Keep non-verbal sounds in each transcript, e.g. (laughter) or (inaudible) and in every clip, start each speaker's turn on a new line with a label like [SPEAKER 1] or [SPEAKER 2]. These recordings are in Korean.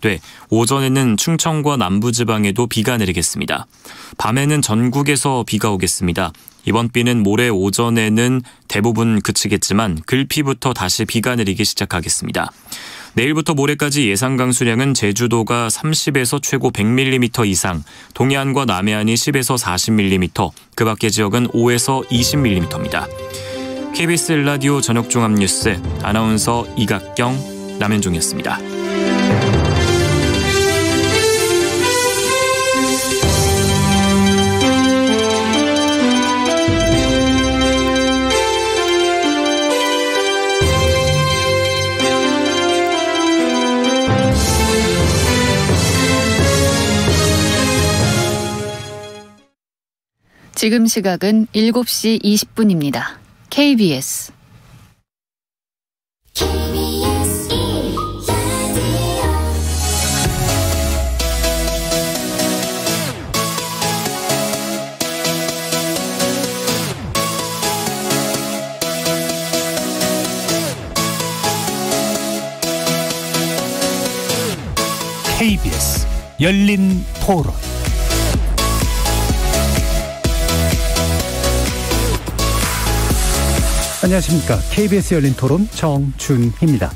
[SPEAKER 1] 시작돼 오전에는 충청과 남부지방에도 비가 내리겠습니다. 밤에는 전국에서 비가 오겠습니다. 이번 비는 모레 오전에는 대부분 그치겠지만 글피부터 다시 비가 내리기 시작하겠습니다. 내일부터 모레까지 예상 강수량은 제주도가 30에서 최고 100mm 이상, 동해안과 남해안이 10에서 40mm, 그 밖의 지역은 5에서 20mm입니다. KBS 라디오 저녁 종합 뉴스 아나운서 이각경 남현종이었습니다.
[SPEAKER 2] 지금 시각은 7시 20분입니다. KBS
[SPEAKER 3] 열린 토론 안녕하십니까. KBS 열린 토론 정준희입니다.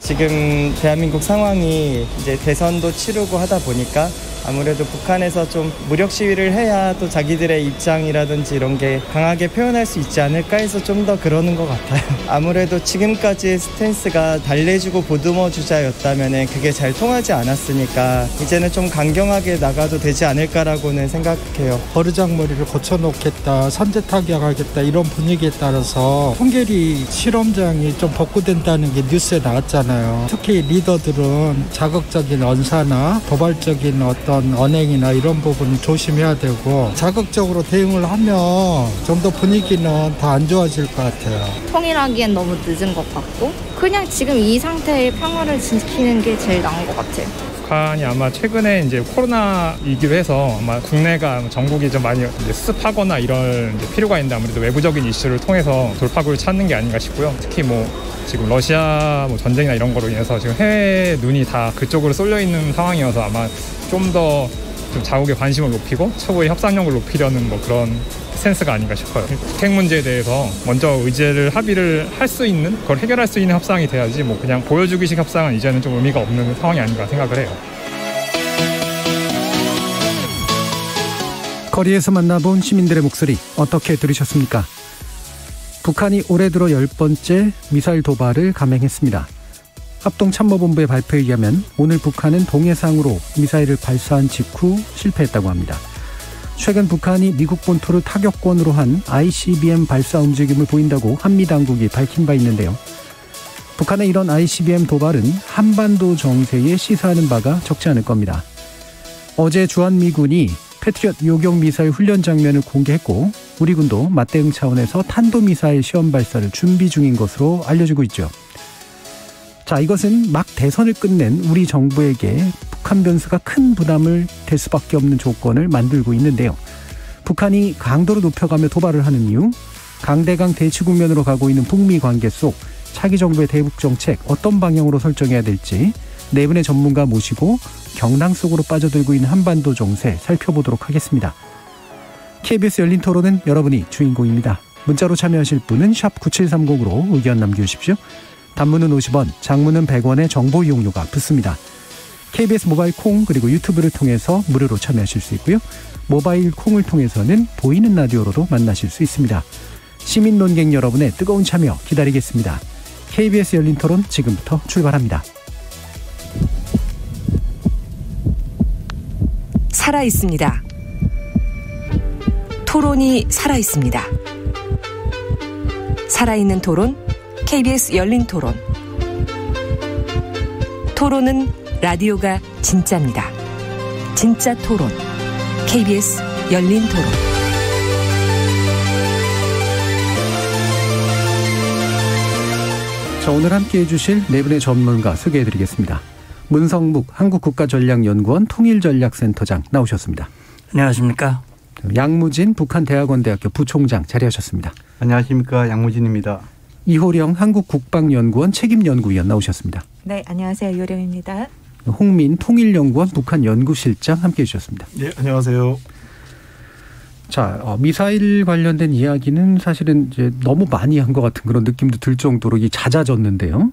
[SPEAKER 4] 지금 대한민국 상황이 이제 대선도 치르고 하다 보니까 아무래도 북한에서 좀 무력 시위를 해야 또 자기들의 입장이라든지 이런 게 강하게 표현할 수 있지 않을까 해서 좀 더 그러는 것 같아요. (laughs) 아무래도 지금까지의 스탠스가 달래주고 보듬어 주자였다면 그게 잘 통하지 않았으니까 이제는 좀 강경하게 나가도 되지 않을까라고는 생각해요.
[SPEAKER 5] 버르장머리를 고쳐놓겠다, 선제 타격하겠다 이런 분위기에 따라서 통계리 실험장이 좀 복구된다는 게 뉴스에 나왔잖아요. 특히 리더들은 자극적인 언사나 도발적인 어떤 언행이나 이런 부분 조심해야 되고 자극적으로 대응을 하면 좀 더 분위기는 더 안 좋아질 것 같아요.
[SPEAKER 6] 통일하기엔 너무 늦은 것 같고 그냥 지금 이 상태의 평화를 지키는 게 제일 나은 것 같아요.
[SPEAKER 7] 북한이 아마 최근에 이제 코로나이기도 해서 아마 국내가 전국이 좀 많이 이제 수습하거나 이런 필요가 있는데 아무래도 외부적인 이슈를 통해서 돌파구를 찾는 게 아닌가 싶고요. 특히 뭐 지금 러시아 뭐 전쟁이나 이런 거로 인해서 지금 해외 눈이 다 그쪽으로 쏠려 있는 상황이어서 아마 좀더 좀 자국의 관심을 높이고 최고의 협상력을 높이려는 뭐 그런 센스가 아닌가 싶어요. 북핵 문제에 대해서 먼저 의제를 합의를 할 수 있는 그걸 해결할 수 있는 협상이 돼야지 뭐 그냥 보여주기식 협상은 이제는 좀 의미가 없는 상황이 아닌가 생각을 해요.
[SPEAKER 3] 거리에서 만나본 시민들의 목소리 어떻게 들으셨습니까? 북한이 올해 들어 열 번째 미사일 도발을 감행했습니다. 합동참모본부의 발표에 의하면 오늘 북한은 동해상으로 미사일을 발사한 직후 실패했다고 합니다. 최근 북한이 미국 본토를 타격권으로 한 ICBM 발사 움직임을 보인다고 한미 당국이 밝힌 바 있는데요. 북한의 이런 ICBM 도발은 한반도 정세에 시사하는 바가 적지 않을 겁니다. 어제 주한미군이 패트리엇 요격 미사일 훈련 장면을 공개했고 우리 군도 맞대응 차원에서 탄도미사일 시험 발사를 준비 중인 것으로 알려지고 있죠. 자, 이것은 막 대선을 끝낸 우리 정부에게 북한 변수가 큰 부담을 될 수밖에 없는 조건을 만들고 있는데요. 북한이 강도를 높여가며 도발을 하는 이유, 강대강 대치 국면으로 가고 있는 북미 관계 속 차기 정부의 대북 정책 어떤 방향으로 설정해야 될지 네 분의 전문가 모시고 경랑 속으로 빠져들고 있는 한반도 정세 살펴보도록 하겠습니다. KBS 열린 토론은 여러분이 주인공입니다. 문자로 참여하실 분은 9730으로 의견 남겨주십시오. 단문은 50원, 장문은 100원의 정보 이용료가 붙습니다. KBS 모바일 콩 그리고 유튜브를 통해서 무료로 참여하실 수 있고요. 모바일 콩을 통해서는 보이는 라디오로도 만나실 수 있습니다. 시민 논객 여러분의 뜨거운 참여 기다리겠습니다. KBS 열린 토론 지금부터 출발합니다.
[SPEAKER 8] 살아 있습니다. 토론이 살아 있습니다. 살아있는 토론, KBS 열린 토론. 토론은 라디오가 진짜입니다. 진짜 토론, KBS 열린 토론.
[SPEAKER 3] 자, 오늘 함께 해주실 네 분의 전문가 소개해 드리겠습니다. 문성묵 한국국가전략연구원 통일전략센터장 나오셨습니다.
[SPEAKER 9] 안녕하십니까.
[SPEAKER 3] 양무진 북한대학원대학교 부총장 자리하셨습니다.
[SPEAKER 9] 안녕하십니까. 양무진입니다.
[SPEAKER 3] 이호령 한국국방연구원 책임연구위원 나오셨습니다.
[SPEAKER 10] 네, 안녕하세요. 요령입니다.
[SPEAKER 3] 홍민 통일연구원 북한 연구실장 함께 해 주셨습니다.
[SPEAKER 10] 네, 안녕하세요.
[SPEAKER 3] 자, 어, 미사일 관련된 이야기는 사실은 이제 너무 많이 한 것 같은 그런 느낌도 들 정도로 이 잦아졌는데요.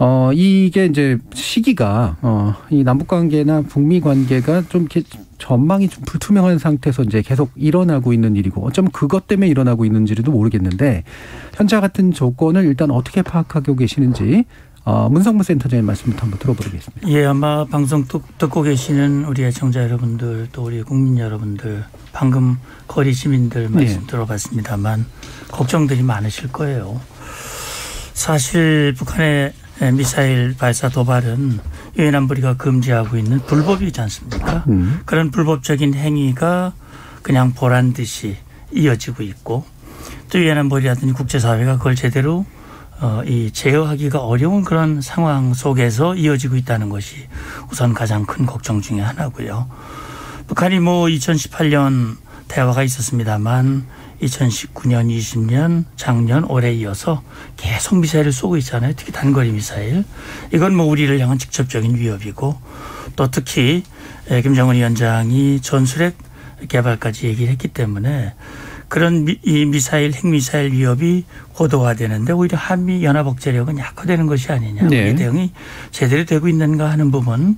[SPEAKER 3] 어, 이게 이제 시기가, 어, 이 남북 관계나 북미 관계가 좀 이렇게 전망이 좀 불투명한 상태에서 이제 계속 일어나고 있는 일이고 어쩌면 그것 때문에 일어나고 있는지도 모르겠는데 현재 같은 조건을 일단 어떻게 파악하고 계시는지 어, 문성무 센터장의 말씀부터 한번 들어보겠습니다.
[SPEAKER 11] 예, 아마 방송 듣고 계시는 우리 애청자 여러분들 또 우리 국민 여러분들 방금 거리 시민들 말씀 네. 들어봤습니다만 걱정들이 많으실 거예요. 사실 북한의 미사일 발사 도발은 유엔 안보리가 금지하고 있는 불법이지 않습니까? 음. 그런 불법적인 행위가 그냥 보란 듯이 이어지고 있고 또 유엔 안보리라든지 국제사회가 그걸 제대로 어, 이 제어하기가 어려운 그런 상황 속에서 이어지고 있다는 것이 우선 가장 큰 걱정 중의 하나고요. 북한이 뭐 2018년 대화가 있었습니다만 2019년, 20년, 작년, 올해 이어서 계속 미사일을 쏘고 있잖아요. 특히 단거리 미사일. 이건 뭐 우리를 향한 직접적인 위협이고 또 특히 김정은 위원장이 전술핵 개발까지 얘기를 했기 때문에 그런 미, 이 미사일 핵미사일 위협이 고도화되는데 오히려 한미 연합 억제력은 약화되는 것이 아니냐. 네. 이 대응이 제대로 되고 있는가 하는 부분.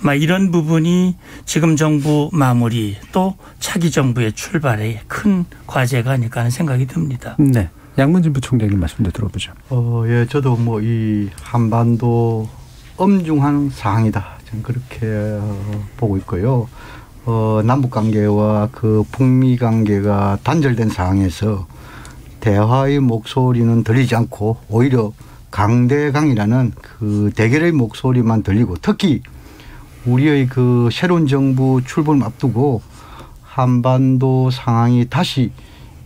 [SPEAKER 11] 막 이런 부분이 지금 정부 마무리 또 차기 정부의 출발에 큰 과제가 아닐까 하는 생각이 듭니다.
[SPEAKER 3] 네. 양문진 부총장님 말씀도 들어보죠.
[SPEAKER 9] 어, 예, 저도 뭐 이 한반도 엄중한 상황이다. 저는 그렇게 어, 보고 있고요. 어, 남북 관계와 그 북미 관계가 단절된 상황에서 대화의 목소리는 들리지 않고 오히려 강대강이라는 그 대결의 목소리만 들리고 특히 우리의 그 새로운 정부 출범을 앞두고 한반도 상황이 다시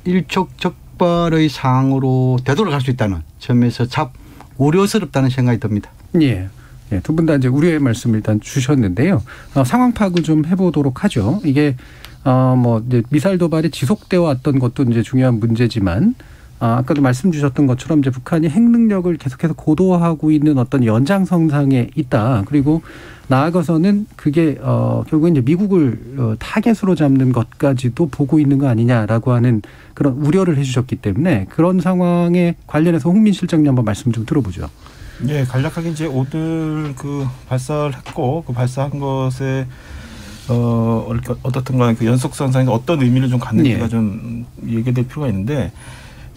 [SPEAKER 9] 일촉즉발의 상황으로 되돌아갈 수 있다는 점에서 참 우려스럽다는 생각이 듭니다.
[SPEAKER 3] 예. 예, 두 분 다 이제 우려의 말씀 일단 주셨는데요. 어, 상황 파악을 좀 해보도록 하죠. 이게 어뭐 이제 미사일 도발이 지속되어 왔던 것도 이제 중요한 문제지만 아, 아까도 말씀 주셨던 것처럼 이제 북한이 핵 능력을 계속해서 고도화하고 있는 어떤 연장선상에 있다. 그리고 나아가서는 그게 어 결국은 이제 미국을 어, 타겟으로 잡는 것까지도 보고 있는 거 아니냐라고 하는 그런 우려를 해주셨기 때문에 그런 상황에 관련해서 홍민 실장님 한번 말씀 좀 들어보죠.
[SPEAKER 10] 예, 간략하게 이제 오늘 그 발사를 했고 그 발사한 것에 어 어떻든간 그 연속선상에서 어떤 의미를 좀 갖는지가 예. 좀 얘기될 필요가 있는데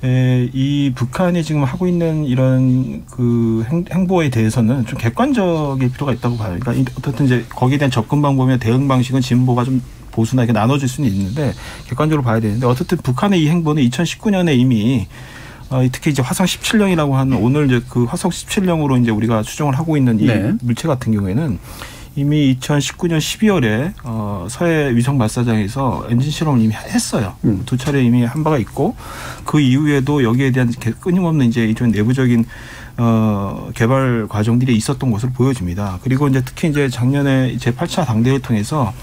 [SPEAKER 10] 에, 이 북한이 지금 하고 있는 이런 그 행, 보에 대해서는 좀 객관적일 필요가 있다고 봐요. 그러니까 어떻든 이제 거기에 대한 접근 방법이나 대응 방식은 진보가 좀 보수나 이렇게 나눠질 수는 있는데 객관적으로 봐야 되는데 어쨌든 북한의 이 행보는 2019년에 이미 어, 특히 이제 화성 17형이라고 하는 오늘 이제 그 화성 17형으로 이제 우리가 추정을 하고 있는 이 네. 물체 같은 경우에는 이미 2019년 12월에 어, 서해 위성 발사장에서 엔진 실험을 이미 했어요. 음. 두 차례 이미 한 바가 있고 그 이후에도 여기에 대한 끊임없는 이제 이런 내부적인 어, 개발 과정들이 있었던 것으로 보여집니다. 그리고 이제 특히 이제 작년에 제 8차 당대회를 통해서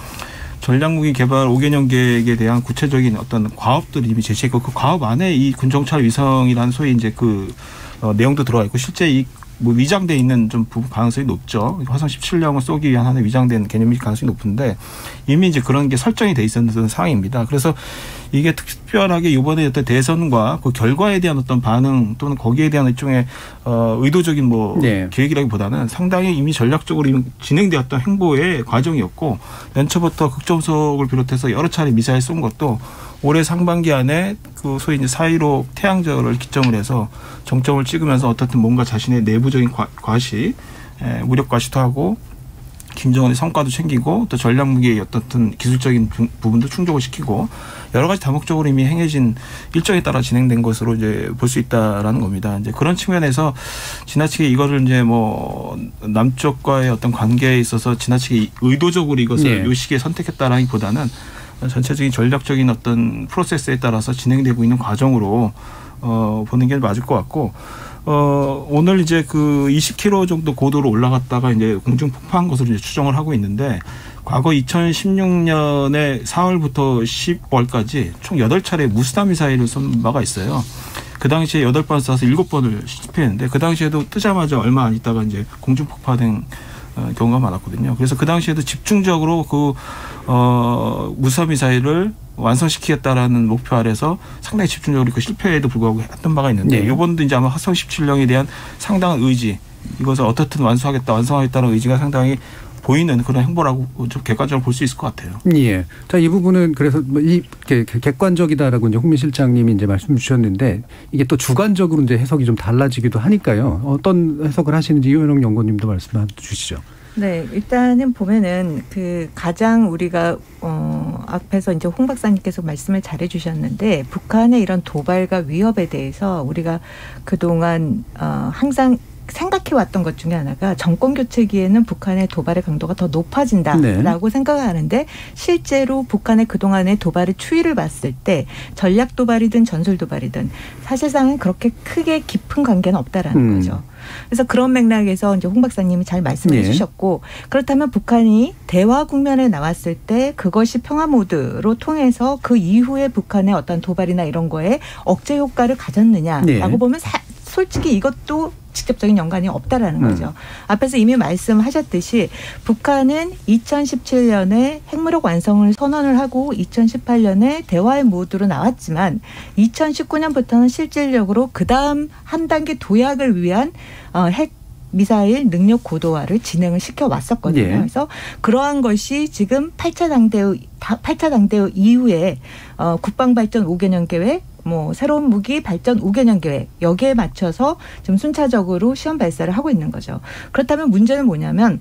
[SPEAKER 10] 전략무기 개발 5개년 계획에 대한 구체적인 어떤 과업들이 이미 제시했고 그 과업 안에 이 군정찰 위성이라는 소위 이제 그 어, 내용도 들어가 있고 실제 이 뭐 위장돼 있는 좀 부분 가능성이 높죠. 화성 17형을 쏘기 위한 하나의 위장된 개념일 가능성이 높은데 이미 이제 그런 게 설정이 돼 있었던 상황입니다. 그래서 이게 특별하게 이번에 어떤 대선과 그 결과에 대한 어떤 반응 또는 거기에 대한 일종의 어 의도적인 뭐 네. 계획이라기보다는 상당히 이미 전략적으로 진행되었던 행보의 과정이었고 연초부터 극점속을 비롯해서 여러 차례 미사일 쏜 것도 올해 상반기 안에 그 소위 이제 사이로 태양절을 기점을 해서 정점을 찍으면서 어떻든 뭔가 자신의 내부적인 과, 과시, 에, 무력 과시도 하고 김정은의 성과도 챙기고 또 전략 무기의 어떻든 기술적인 부분도 충족을 시키고 여러 가지 다목적으로 이미 행해진 일정에 따라 진행된 것으로 이제 볼 수 있다라는 겁니다. 이제 그런 측면에서 지나치게 이거를 이제 뭐 남쪽과의 어떤 관계에 있어서 지나치게 의도적으로 이것을 네. 요 시기에 선택했다라기보다는 전체적인 전략적인 어떤 프로세스에 따라서 진행되고 있는 과정으로 어, 보는 게 맞을 것 같고 어, 오늘 이제 그 20km 정도 고도로 올라갔다가 이제 공중 폭파한 것으로 이제 추정을 하고 있는데 과거 2016년에 4월부터 10월까지 총 8차례 무스타 미사일을 쏜 바가 있어요. 그 당시에 8번 쏴서 7번을 실패했는데 그 당시에도 뜨자마자 얼마 안 있다가 이제 공중 폭파된 어, 경우가 많았거든요. 그래서 그 당시에도 집중적으로 그 어, 무사 미사일을 완성시키겠다라는 목표 아래서 상당히 집중적으로 그 실패에도 불구하고 했던 바가 있는데
[SPEAKER 3] 네.
[SPEAKER 10] 이번도 이제 아마 화성 17형에 대한 상당한 의지 이것을 어떻든 완수하겠다 완성하겠다는 의지가 상당히 보이는 그런 행보라고 좀 객관적으로 볼 수 있을 것 같아요.
[SPEAKER 3] 예. 자, 이 부분은 그래서 뭐이 객관적이다라고 이제 홍민 실장님이 이제 말씀 주셨는데 이게 또 주관적으로 이제 해석이 좀 달라지기도 하니까요. 어떤 해석을 하시는지 이현영 연구님도 말씀 주시죠.
[SPEAKER 12] 네, 일단은 보면은 그 가장 우리가 어 앞에서 이제 홍 박사님께서 말씀을 잘해 주셨는데 북한의 이런 도발과 위협에 대해서 우리가 그동안 어 항상 생각해 왔던 것 중에 하나가 정권 교체기에는 북한의 도발의 강도가 더 높아진다라고
[SPEAKER 13] 네.
[SPEAKER 12] 생각하는데 실제로 북한의 그동안의 도발의 추이를 봤을 때 전략 도발이든 전술 도발이든 사실상은 그렇게 크게 깊은 관계는 없다라는
[SPEAKER 13] 음.
[SPEAKER 12] 거죠. 그래서 그런 맥락에서 이제 홍 박사님이 잘 말씀해
[SPEAKER 13] 예.
[SPEAKER 12] 주셨고 그렇다면 북한이 대화 국면에 나왔을 때 그것이 평화 모드로 통해서 그 이후에 북한의 어떤 도발이나 이런 거에 억제 효과를 가졌느냐라고
[SPEAKER 13] 네.
[SPEAKER 12] 보면 사- 솔직히 이것도 직접적인 연관이 없다라는
[SPEAKER 13] 음.
[SPEAKER 12] 거죠. 앞에서 이미 말씀하셨듯이 북한은 2017년에 핵무력 완성을 선언을 하고 2018년에 대화의 모드로 나왔지만 2019년부터는 실질적으로 그 다음 한 단계 도약을 위한 어, 핵 미사일 능력 고도화를 진행을 시켜 왔었거든요.
[SPEAKER 13] 예.
[SPEAKER 12] 그래서 그러한 것이 지금 8차 당대회 8차 당대회 이후에 어 국방 발전 5개년 계획 뭐 새로운 무기 발전 5개년 계획 여기에 맞춰서 좀 순차적으로 시험 발사를 하고 있는 거죠. 그렇다면 문제는 뭐냐면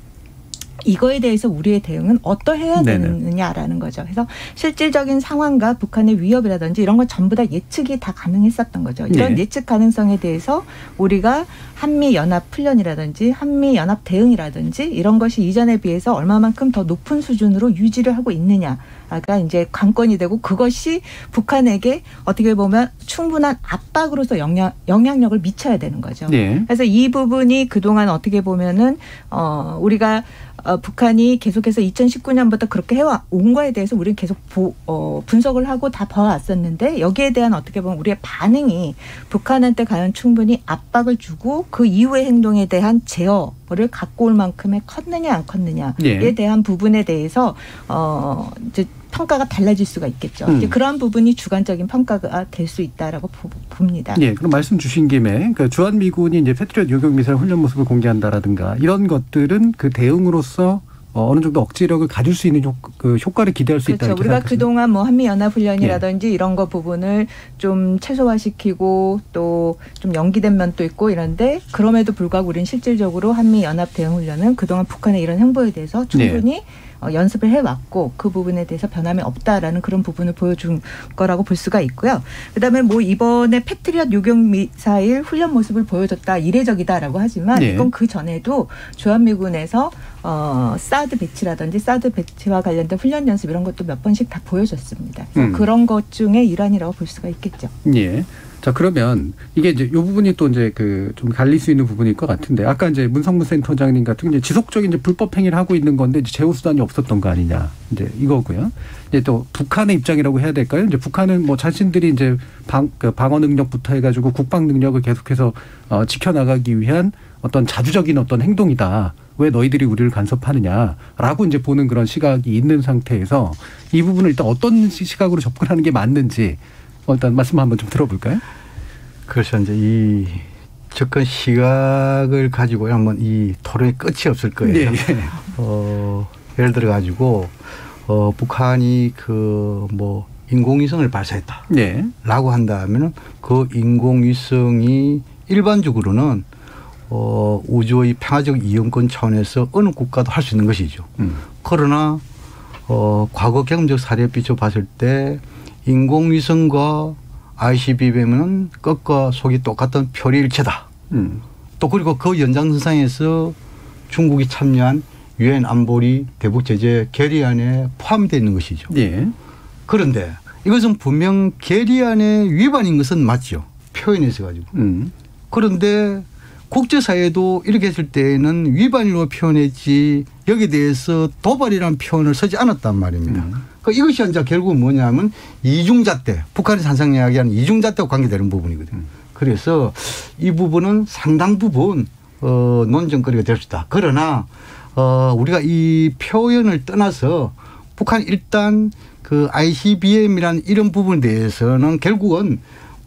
[SPEAKER 12] 이거에 대해서 우리의 대응은 어떠해야
[SPEAKER 13] 네네.
[SPEAKER 12] 되느냐라는 거죠. 그래서 실질적인 상황과 북한의 위협이라든지 이런 건 전부 다 예측이 다 가능했었던 거죠. 이런
[SPEAKER 13] 네.
[SPEAKER 12] 예측 가능성에 대해서 우리가 한미 연합 훈련이라든지 한미 연합 대응이라든지 이런 것이 이전에 비해서 얼마만큼 더 높은 수준으로 유지를 하고 있느냐 가 이제 관건이 되고 그것이 북한에게 어떻게 보면 충분한 압박으로서 영향 영향력을 미쳐야 되는 거죠.
[SPEAKER 13] 네.
[SPEAKER 12] 그래서 이 부분이 그동안 어떻게 보면은 어 우리가 어, 북한이 계속해서 2019년부터 그렇게 해와 온 거에 대해서 우리는 계속 보, 어, 분석을 하고 다 봐왔었는데 여기에 대한 어떻게 보면 우리의 반응이 북한한테 과연 충분히 압박을 주고 그 이후의 행동에 대한 제어를 갖고 올 만큼의 컸느냐 안 컸느냐에
[SPEAKER 3] 예.
[SPEAKER 12] 대한 부분에 대해서 어 이제 평가가 달라질 수가 있겠죠.
[SPEAKER 3] 음.
[SPEAKER 12] 이제 그러한 부분이 주관적인 평가가 될 수 있다라고 보- 봅니다.
[SPEAKER 3] 예, 그럼 말씀 주신 김에 그 주한 미군이 이제 패트리엇 요격 미사일 훈련 모습을 공개한다라든가 이런 것들은 그 대응으로서 어, 어느 정도 억지력을 가질 수 있는 효, 그 효과를 기대할 수 있다
[SPEAKER 12] 그렇죠. 우리가? 그동안 뭐 한미 연합 훈련이라든지 이런 거 부분을 좀 최소화시키고 또 좀 연기된 면도 있고 이런데 그럼에도 불구하고 우리는 실질적으로 한미 연합 대응 훈련은 그동안 북한의 이런 행보에 대해서 충분히 어, 연습을 해왔고 그 부분에 대해서 변함이 없다라는 그런 부분을 보여준 거라고 볼 수가 있고요. 그다음에 뭐 이번에 패트리엇 요격 미사일 훈련 모습을 보여줬다 이례적이다라고 하지만
[SPEAKER 13] 네.
[SPEAKER 12] 이건 그 전에도 주한미군에서 어 사드 배치라든지 사드 배치와 관련된 훈련 연습 이런 것도 몇 번씩 다 보여줬습니다.
[SPEAKER 3] 음.
[SPEAKER 12] 그런 것 중에 일환이라고 볼 수가 있겠죠.
[SPEAKER 3] 예. 자 그러면 이게 이제 요 부분이 또 이제 그 좀 갈릴 수 있는 부분일 것 같은데 아까 이제 문성무 센터장님 같은 경우 이제 지속적인 이제 불법 행위를 하고 있는 건데 이제 제어 수단이 없었던 거 아니냐 이제 이거고요. 이제 또 북한의 입장이라고 해야 될까요? 이제 북한은 뭐 자신들이 이제 방, 그 방어 능력부터 해가지고 국방 능력을 계속해서 어, 지켜나가기 위한 어떤 자주적인 어떤 행동이다. 왜 너희들이 우리를 간섭하느냐라고 이제 보는 그런 시각이 있는 상태에서 이 부분을 일단 어떤 시- 시각으로 접근하는 게 맞는지 어, 일단 말씀 한번 좀 들어볼까요?
[SPEAKER 9] 그래서 이제 이 접근 시각을 가지고 한번 이 토론의 끝이 없을 거예요.
[SPEAKER 3] 네, 예.
[SPEAKER 9] 어, 예를 들어 가지고 어, 북한이 그 뭐 인공위성을 발사했다.
[SPEAKER 3] 네.
[SPEAKER 9] 라고 한다면은 그 인공위성이 일반적으로는 어, 우주의 평화적 이용권 차원에서 어느 국가도 할 수 있는 것이죠.
[SPEAKER 3] 음.
[SPEAKER 9] 그러나 어, 과거 경험적 사례에 비춰 봤을 때 인공위성과 ICBM은 끝과 속이 똑같은 표리일체다.
[SPEAKER 3] 음.
[SPEAKER 9] 또 그리고 그 연장선상에서 중국이 참여한 유엔 안보리 대북 제재 결의안에 포함되어 있는 것이죠.
[SPEAKER 3] 예.
[SPEAKER 9] 그런데 이것은 분명 결의안의 위반인 것은 맞죠. 표현해서 가지고.
[SPEAKER 3] 음.
[SPEAKER 9] 그런데 국제사회도 이렇게 했을 때에는 위반으로 표현했지 여기에 대해서 도발이라는 표현을 쓰지 않았단 말입니다. 그 이것이 이제 결국은 뭐냐면 이중잣대, 북한이 산상 이야기하는 이중잣대와 관계되는 부분이거든요. 그래서 이 부분은 상당 부분 어, 논쟁거리가 될 수 있다. 그러나 어, 우리가 이 표현을 떠나서 북한 일단 그 ICBM이라는 이런 부분에 대해서는 결국은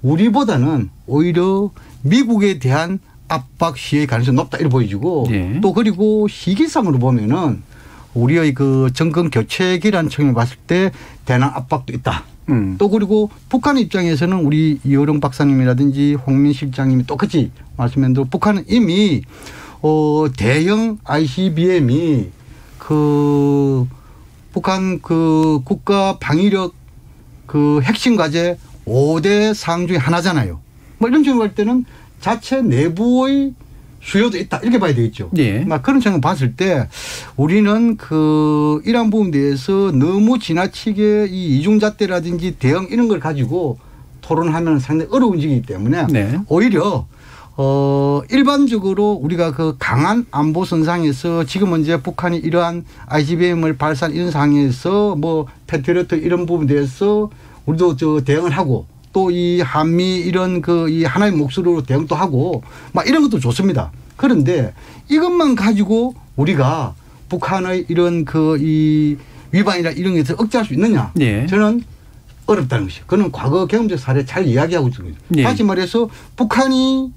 [SPEAKER 9] 우리보다는 오히려 미국에 대한 압박 시의 가능성이 높다 이렇게 보여지고
[SPEAKER 3] 예.
[SPEAKER 9] 또 그리고 시기상으로 보면은 우리의 그 정권 교체기라는 측면을 봤을 때 대남 압박도 있다.
[SPEAKER 3] 음.
[SPEAKER 9] 또 그리고 북한 입장에서는 우리 이호령 박사님이라든지 홍민 실장님이 똑같이 말씀한 대로 북한은 이미 어 대형 ICBM이 그 북한 그 국가 방위력 그 핵심 과제 5대 사항 중에 하나잖아요. 뭐 이런 식으로 할 때는 자체 내부의 수요도 있다 이렇게 봐야 되겠죠.
[SPEAKER 3] 예.
[SPEAKER 9] 막 그런 측면 봤을 때 우리는 그 이러한 부분에 대해서 너무 지나치게 이 이중잣대라든지 대응 이런 걸 가지고 토론하면 상당히 어려운 지이기 때문에
[SPEAKER 3] 네.
[SPEAKER 9] 오히려 어 일반적으로 우리가 그 강한 안보 선상에서 지금 이제 북한이 이러한 ICBM을 발사한 이런 상황에서 뭐 패트리어트 이런 부분에 대해서 우리도 저 대응을 하고 또 이 한미 이런 그 이 하나의 목소리로 대응도 하고 막 이런 것도 좋습니다. 그런데 이것만 가지고 우리가 북한의 이런 그 이 위반이나 이런 것을 억제할 수 있느냐?
[SPEAKER 3] 예.
[SPEAKER 9] 저는 어렵다는 것이요. 그는 과거 경험적 사례 잘 이야기하고 있는 거죠.
[SPEAKER 3] 예.
[SPEAKER 9] 다시 말해서 북한이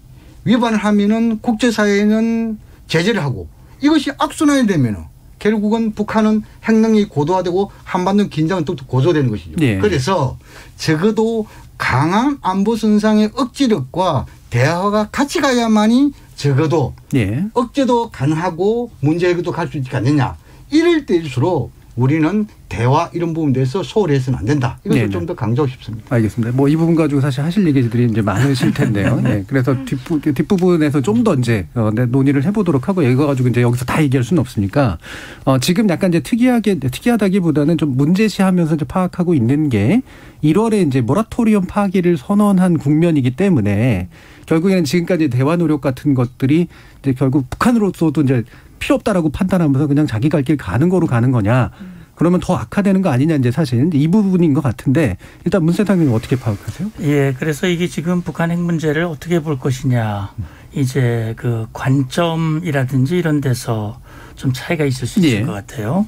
[SPEAKER 9] 위반을 하면은 국제사회는 제재를 하고 이것이 악순환이 되면은 결국은 북한은 핵능력이 고도화되고 한반도 긴장은 또 고조되는 것이죠.
[SPEAKER 3] 예.
[SPEAKER 9] 그래서 적어도 강한 안보 선상의 억지력과 대화가 같이 가야만이 적어도
[SPEAKER 3] 예.
[SPEAKER 9] 억제도 가능하고 문제 해결도 갈 수 있지 않느냐. 이럴 때일수록 우리는 대화 이런 부분에 대해서 소홀히 해서는 안 된다. 이것을. 좀 더 강조하고 싶습니다.
[SPEAKER 3] 알겠습니다. 뭐 이 부분 가지고 사실 하실 얘기들이 이제 많으실 텐데요. 예. (laughs) 그래서 뒷부, 뒷부분에서 좀 더 이제 어, 네, 논의를 해보도록 하고 이거 가지고 이제 여기서 다 얘기할 수는 없으니까 어, 지금 약간 이제 특이하게 특이하다기보다는 좀 문제시하면서 이제 파악하고 있는 게 1월에 이제 모라토리엄 파기를 선언한 국면이기 때문에 결국에는 지금까지 대화 노력 같은 것들이 이제 결국 북한으로서도 이제 필요 없다라고 판단하면서 그냥 자기 갈 길 가는 거로 가는 거냐. 그러면 더 악화되는 거 아니냐 이제 사실 이 부분인 것 같은데 일단 문세상님 어떻게 파악하세요?
[SPEAKER 11] 예, 그래서 이게 지금 북한 핵 문제를 어떻게 볼 것이냐. 이제 그 관점이라든지 이런 데서 좀 차이가 있을 수 있을
[SPEAKER 3] 예.
[SPEAKER 11] 것 같아요.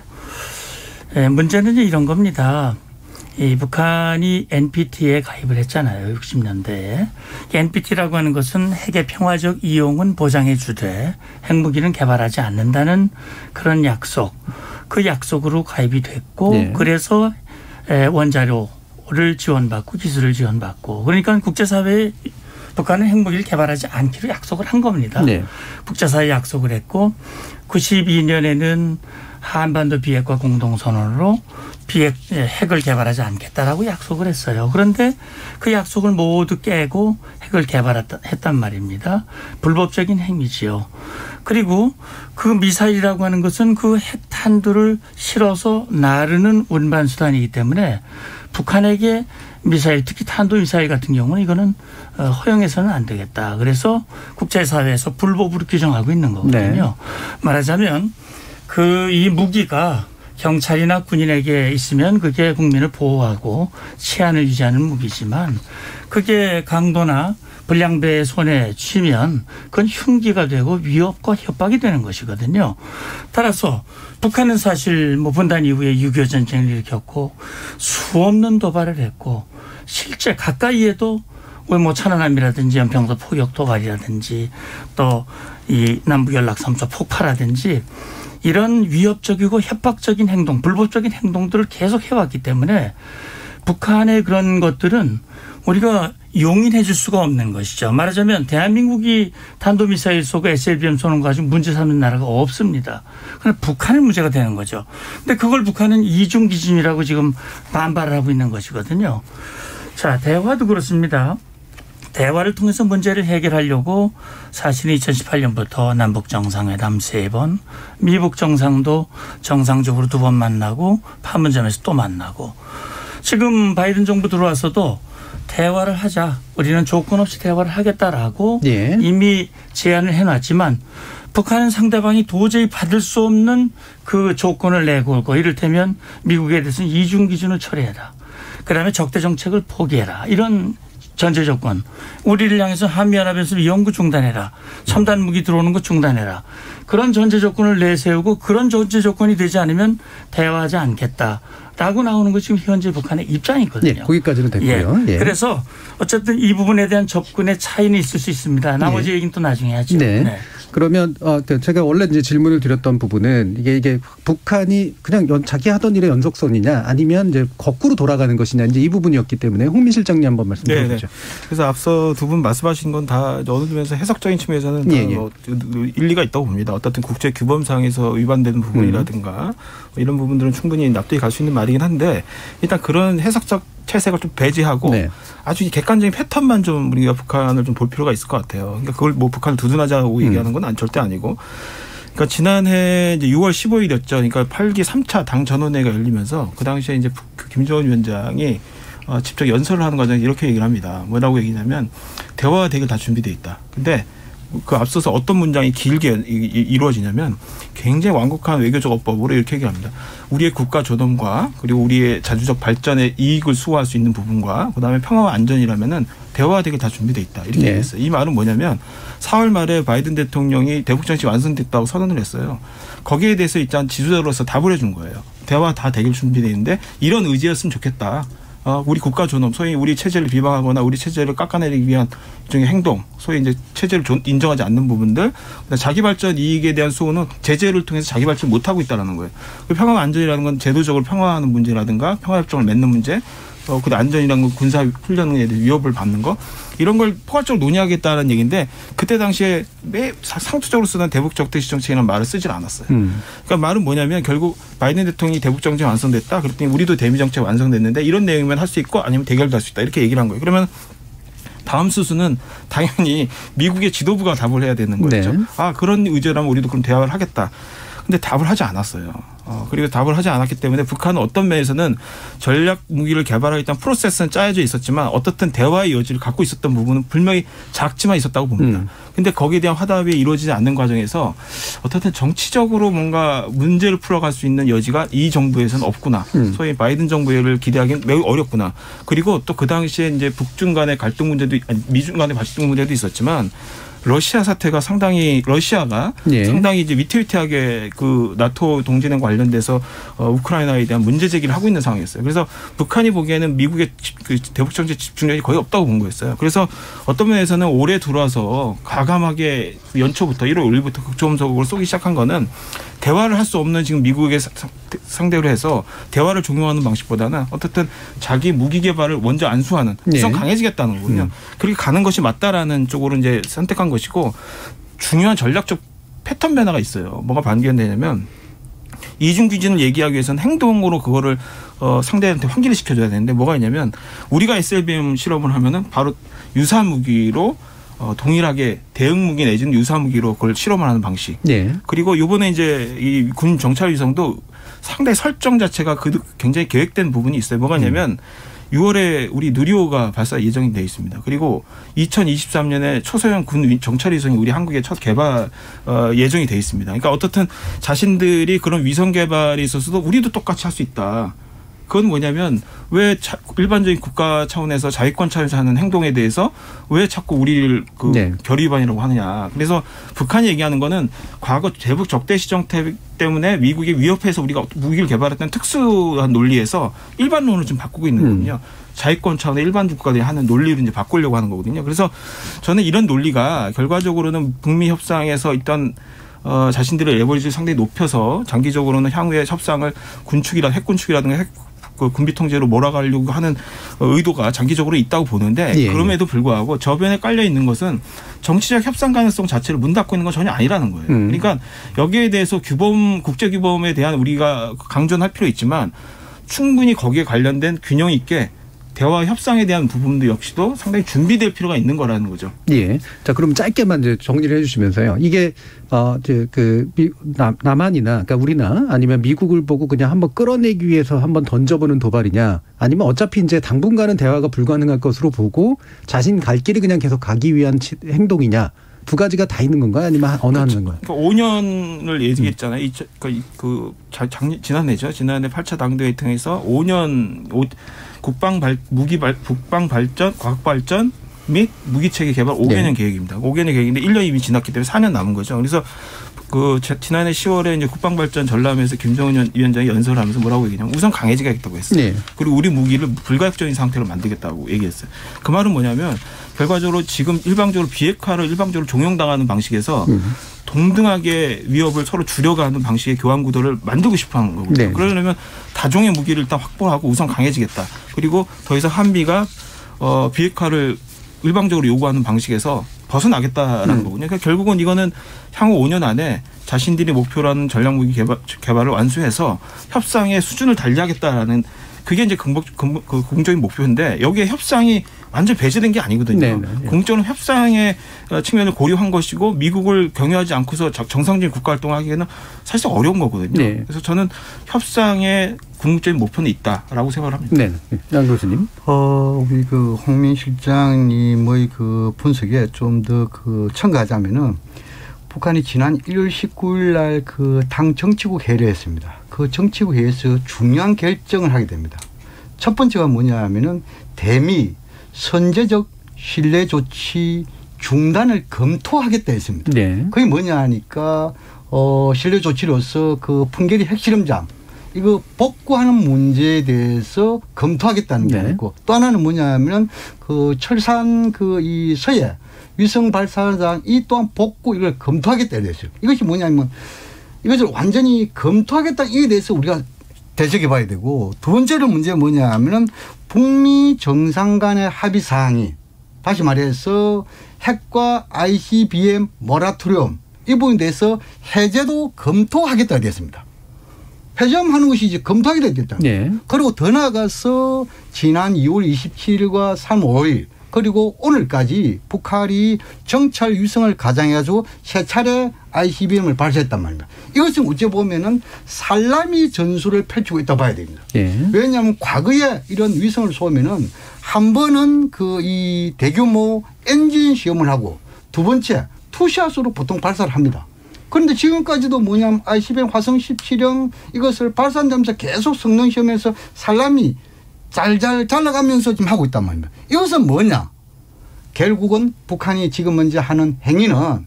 [SPEAKER 11] 예, 문제는 이런 겁니다. 이 북한이 NPT에 가입을 했잖아요. 60년대에. NPT라고 하는 것은 핵의 평화적 이용은 보장해 주되 핵무기는 개발하지 않는다는 그런 약속. 그 약속으로 가입이 됐고
[SPEAKER 3] 네.
[SPEAKER 11] 그래서 에, 원자료를 지원받고 기술을 지원받고 그러니까 국제사회에 북한은 핵무기를 개발하지 않기로 약속을 한 겁니다.
[SPEAKER 3] 네.
[SPEAKER 11] 국제사회 약속을 했고 92년에는 한반도 비핵화 공동선언으로 비핵 예, 핵을 개발하지 않겠다라고 약속을 했어요. 그런데 그 약속을 모두 깨고 핵을 개발했단 말입니다. 불법적인 행위지요. 그리고 그 미사일이라고 하는 것은 그 핵탄두를 실어서 나르는 운반 수단이기 때문에 북한에게 미사일 특히 탄도 미사일 같은 경우는 이거는 어, 허용해서는 안 되겠다. 그래서 국제사회에서 불법으로 규정하고 있는 거거든요. 말하자면 그 이 무기가 경찰이나 군인에게 있으면 그게 국민을 보호하고 치안을 유지하는 무기지만 그게 강도나 불량배의 손에 쥐면 그건 흉기가 되고 위협과 협박이 되는 것이거든요. 따라서 북한은 사실 뭐 분단 이후에 6.25 전쟁을 일으켰고 수없는 도발을 했고 실제 가까이에도 뭐 천안함이라든지 연평도 포격 도발이라든지 또 이 남북 연락섬 폭파라든지 이런 위협적이고 협박적인 행동, 불법적인 행동들을 계속 해왔기 때문에 북한의 그런 것들은 우리가 용인해 줄 수가 없는 것이죠. 말하자면 대한민국이 탄도미사일 쏘고 SLBM 쏘는 거 가지고 문제 삼는 나라가 없습니다. 그럼 북한의 문제가 되는 거죠. 근데 그걸 북한은 이중 기준이라고 지금 반발을 하고 있는 것이거든요. 자, 대화도 그렇습니다. 대화를 통해서 문제를 해결하려고 사실은 2018년부터 남북 정상회담 세 번, 미북 정상도 정상적으로 두 번 만나고 판문점에서 또 만나고 지금 바이든 정부 들어와서도 대화를 하자. 우리는 조건 없이 대화를 하겠다라고
[SPEAKER 3] 예.
[SPEAKER 11] 이미 제안을 해놨지만 북한은 상대방이 도저히 받을 수 없는 그 조건을 내고 올거 이를테면 미국에 대해서는 이중 기준을 철회해라. 그다음에 적대 정책을 포기해라. 이런 전제 조건. 우리를 향해서 한미연합에서 연구 중단해라. 첨단 무기 들어오는 거 중단해라. 그런 전제 조건을 내세우고 그런 전제 조건이 되지 않으면 대화하지 않겠다. 라고 나오는 거 지금 현재 북한의 입장이거든요.
[SPEAKER 3] 예, 거기까지는 됐고요.
[SPEAKER 11] 예.
[SPEAKER 3] 예.
[SPEAKER 11] 그래서 어쨌든 이 부분에 대한 접근의 차이는 있을 수 있습니다. 나머지
[SPEAKER 3] 예.
[SPEAKER 11] 얘기는 또 나중에 하죠.
[SPEAKER 3] 네. 그러면 어 제가 원래 이제 질문을 드렸던 부분은 이게 이게 북한이 그냥 연, 자기 하던 일의 연속선이냐 아니면 이제 거꾸로 돌아가는 것이냐 이제 이 부분이었기 때문에 홍민 실장님 한번 말씀
[SPEAKER 10] 네,
[SPEAKER 3] 드려주죠.
[SPEAKER 10] 그래서 앞서 두 분 말씀하신 건 다 어느 점에서 해석적인 측면에서는 다
[SPEAKER 3] 예, 예.
[SPEAKER 10] 뭐 일리가 있다고 봅니다. 어떻든 국제 규범상에서 위반되는 부분이라든가
[SPEAKER 3] 음.
[SPEAKER 10] 뭐 이런 부분들은 충분히 납득이 갈 수 있는 말이긴 한데 일단 그런 해석적 채색을 좀 배제하고
[SPEAKER 3] 네.
[SPEAKER 10] 아주 이 객관적인 패턴만 좀 우리가 북한을 좀 볼 필요가 있을 것 같아요. 그러니까 그걸 뭐 북한을 두둔하자고
[SPEAKER 3] 음.
[SPEAKER 10] 얘기하는 건 안 절대 아니고. 그러니까 지난해 이제 6월 15일이었죠. 그러니까 8기 3차 당 전원회가 열리면서 그 당시에 이제 북- 그 김정은 위원장이 어, 직접 연설을 하는 과정에 이렇게 얘기를 합니다. 뭐라고 얘기냐면 대화와 대결 다 준비돼 있다. 근데 그 앞서서 어떤 문장이 길게 이- 이루어지냐면 굉장히 완곡한 외교적 어법으로 이렇게 얘기합니다. 우리의 국가 조dom과 그리고 우리의 자주적 발전의 이익을 수호할 수 있는 부분과 그다음에 평화와 안전이라면은 대화와 대결 다 준비돼 있다. 이렇게
[SPEAKER 3] 네.
[SPEAKER 10] 얘기했어요. 이 말은 뭐냐면 4월 말에 바이든 대통령이 대북 정책 완성됐다고 선언을 했어요. 거기에 대해서 일단 지도자로서 답을 해준 거예요. 대화 다 대결 준비돼 있는데 이런 의지였으면 좋겠다. 어, 우리 국가 존엄, 소위 우리 체제를 비방하거나 우리 체제를 깎아내리기 위한 일종의 행동, 소위 이제 체제를 존- 인정하지 않는 부분들, 자기 발전 이익에 대한 수호는 제재를 통해서 자기 발전 못 하고 있다라는 거예요. 그 평화 안전이라는 건 제도적으로 평화하는 문제라든가 평화 협정을 맺는 문제, 어, 그 안전이라는 건 군사 훈련에 대해 위협을 받는 거 이런 걸 포괄적으로 논의하겠다는 얘기인데 그때 당시에 매 사- 상투적으로 쓰는 대북 적대시 정책이라는 말을 쓰질 않았어요.
[SPEAKER 3] 음.
[SPEAKER 10] 그러니까 말은 뭐냐면 결국 바이든 대통령이 대북 정책 완성됐다. 그랬더니 우리도 대미 정책 완성됐는데 이런 내용이면 할 수 있고 아니면 대결도 할 수 있다. 이렇게 얘기를 한 거예요. 그러면 다음 수순은 당연히 미국의 지도부가 답을 해야 되는 거죠.
[SPEAKER 3] 네.
[SPEAKER 10] 아 그런 의제라면 우리도 그럼 대화를 하겠다. 근데 답을 하지 않았어요. 어, 그리고 답을 하지 않았기 때문에 북한은 어떤 면에서는 전략 무기를 개발하기 위한 프로세스는 짜여져 있었지만 어떻든 대화의 여지를 갖고 있었던 부분은 분명히 작지만 있었다고 봅니다.
[SPEAKER 3] 음.
[SPEAKER 10] 근데 거기에 대한 화답이 이루어지지 않는 과정에서 어떻든 정치적으로 뭔가 문제를 풀어갈 수 있는 여지가 이 정부에서는 없구나.
[SPEAKER 3] 음.
[SPEAKER 10] 소위 바이든 정부를 기대하기는 매우 어렵구나. 그리고 또 그 당시에 이제 북중 간의 갈등 문제도 아니, 미중 간의 갈등 문제도 있었지만 러시아 사태가 상당히 러시아가
[SPEAKER 3] 예.
[SPEAKER 10] 상당히 이제 위태위태하게 그 나토 동진에 관련돼서 어, 우크라이나에 대한 문제 제기를 하고 있는 상황이었어요. 그래서 북한이 보기에는 미국의 집- 그 대북 정책 집중력이 거의 없다고 본 거였어요. 그래서 어떤 면에서는 올해 들어와서 과감하게 연초부터 1월 1일부터 극초음속으로 쏘기 시작한 거는 대화를 할 수 없는 지금 미국의 상- 상대로 해서 대화를 종용하는 방식보다는 어떻든 자기 무기 개발을 먼저 안수하는
[SPEAKER 3] 네.
[SPEAKER 10] 우선 강해지겠다는 거거든요.
[SPEAKER 3] 음.
[SPEAKER 10] 그렇게 가는 것이 맞다라는 쪽으로 이제 선택한 것이고 중요한 전략적 패턴 변화가 있어요. 뭐가 발견되냐면 이중 규진을 얘기하기 위해서는 행동으로 그거를 어, 상대한테 환기를 시켜줘야 되는데 뭐가 있냐면 우리가 SLBM 실험을 하면은 바로 유사 무기로 어, 동일하게 대응 무기 내지는 유사 무기로 그걸 실험을 하는 방식.
[SPEAKER 3] 네.
[SPEAKER 10] 그리고 요번에 이제 이 군 정찰 위성도 상당히 설정 자체가 그 굉장히 계획된 부분이 있어요. 뭐가 있냐면 6월에 우리 누리호가 발사 예정이 돼 있습니다. 그리고 2023년에 초소형 군 위- 정찰 위성이 우리 한국에 첫 개발 어, 예정이 돼 있습니다. 그러니까 어떻든 자신들이 그런 위성 개발에 있어서도 우리도 똑같이 할 수 있다. 그건 뭐냐면 왜 자- 일반적인 국가 차원에서 자위권 차원에서 하는 행동에 대해서 왜 자꾸 우리를 그
[SPEAKER 3] 네.
[SPEAKER 10] 결의반이라고 하느냐. 그래서 북한이 얘기하는 거는 과거 대북 적대 시정 태- 때문에 미국이 위협해서 우리가 무기를 개발했던 특수한 논리에서 일반론을 좀 바꾸고 있는
[SPEAKER 3] 음.
[SPEAKER 10] 거거든요. 자위권 차원의 일반 국가들이 하는 논리를 이제 바꾸려고 하는 거거든요. 그래서 저는 이런 논리가 결과적으로는 북미 협상에서 있던 어, 자신들의 레버리지를 상당히 높여서 장기적으로는 향후의 협상을 군축이라 핵군축이라든가 핵 그 군비 통제로 몰아가려고 하는 어, 의도가 장기적으로 있다고 보는데
[SPEAKER 3] 예.
[SPEAKER 10] 그럼에도 불구하고 저변에 깔려 있는 것은 정치적 협상 가능성 자체를 문 닫고 있는 건 전혀 아니라는 거예요.
[SPEAKER 3] 음.
[SPEAKER 10] 그러니까 여기에 대해서 규범 국제 규범에 대한 우리가 강조할 필요 있지만 충분히 거기에 관련된 균형 있게 대화 협상에 대한 부분도 역시도 상당히 준비될 필요가 있는 거라는 거죠.
[SPEAKER 3] 예. 자, 그럼 짧게만 이제 정리를 해 주시면서요. 이게 어 이제 그 미, 남, 남한이나 그러니까 우리나 아니면 미국을 보고 그냥 한번 끌어내기 위해서 한번 던져보는 도발이냐 아니면 어차피 이제 당분간은 대화가 불가능할 것으로 보고 자신 갈 길이 그냥 계속 가기 위한 치- 행동이냐 두 가지가 다 있는 건가요? 아니면 어느 하는 건가요?
[SPEAKER 10] 그러니까 5년을 얘기했잖아요. 음. 그, 그 작년 지난해죠. 지난해 8차 당대회 통해서 5년 오, 국방 발 무기 발 국방 발전 과학 발전 및 무기 체계 개발 5개년 네. 계획입니다. 5개년 계획인데 1년 이미 지났기 때문에 4년 남은 거죠. 그래서 그 지난해 10월에 이제 국방발전 전람회에서 김정은 위원장이 연설을 하면서 뭐라고 얘기냐면 우선 강해지겠다고 했어요. 네. 그리고 우리 무기를 불가역적인 상태로 만들겠다고 얘기했어요. 그 말은 뭐냐면 결과적으로 지금 일방적으로 비핵화를 일방적으로 종용당하는 방식에서 음. 동등하게 위협을 서로 줄여가는 방식의 교환 구도를 만들고 싶어 하는 거거든요. 네. 그러려면 다종의 무기를 일단 확보하고 우선 강해지겠다. 그리고 더 이상 한미가 어 비핵화를 일방적으로 요구하는 방식에서 벗어나겠다라는 음. 거군요. 그러니까 결국은 이거는 향후 5년 안에 자신들이 목표라는 전략 무기 개발, 개발을 완수해서 협상의 수준을 달리하겠다라는 그게 이제 근본, 근본, 그 공적인 목표인데 여기에 협상이 완전 배제된 게 아니거든요. 네네. 네, 네. 공적으로 협상의 측면을 고려한 것이고 미국을 경유하지 않고서 정상적인 국가 활동하기에는 사실 어려운 거거든요. 네. 그래서 저는 협상의 궁극적인 목표는 있다라고 생각을 합니다.
[SPEAKER 3] 네, 네. 양 교수님.
[SPEAKER 9] 어, 우리 그 홍민 실장님의 그 분석에 좀 더 그 첨가하자면은 북한이 지난 1월 19일 날 그 당 정치국 회의를 했습니다. 그 정치국 회의에서 중요한 결정을 하게 됩니다. 첫 번째가 뭐냐 하면은 대미 선제적 신뢰 조치 중단을 검토하겠다 했습니다. 네. 그게 뭐냐 하니까 어 신뢰 조치로서 그 풍계리 핵실험장 이거 복구하는 문제에 대해서 검토하겠다는 게 네. 있고 또 하나는 뭐냐면 그 철산 그 이 서해 위성 발사장 이 또한 복구 이걸 검토하겠다 이랬어요. 이것이 뭐냐면 이것을 완전히 검토하겠다 이에 대해서 우리가 대적해 봐야 되고 두 번째로 문제가 뭐냐 하면은 북미 정상 간의 합의 사항이 다시 말해서 핵과 ICBM 모라토리엄 이 부분에 대해서 해제도 검토하겠다 되었습니다. 해제하는 것이 이제 검토하게 됐다. 네. 그리고 더 나아가서 지난 2월 27일과 3월 5일 그리고 오늘까지 북한이 정찰 위성을 가장해가지고 세 차례 ICBM을 발사했단 말입니다. 이것은 어찌 보면은 살라미 전술을 펼치고 있다 봐야 됩니다. 예. 왜냐하면 과거에 이런 위성을 쏘면은 한 번은 그 이 대규모 엔진 시험을 하고 두 번째 투샷으로 보통 발사를 합니다. 그런데 지금까지도 뭐냐면 ICBM 화성 17형 이것을 발사하면서 계속 성능 시험에서 살라미 잘잘 잘라가면서 지금 하고 있단 말입니다. 이것은 뭐냐? 결국은 북한이 지금 먼저 하는 행위는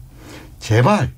[SPEAKER 9] 제발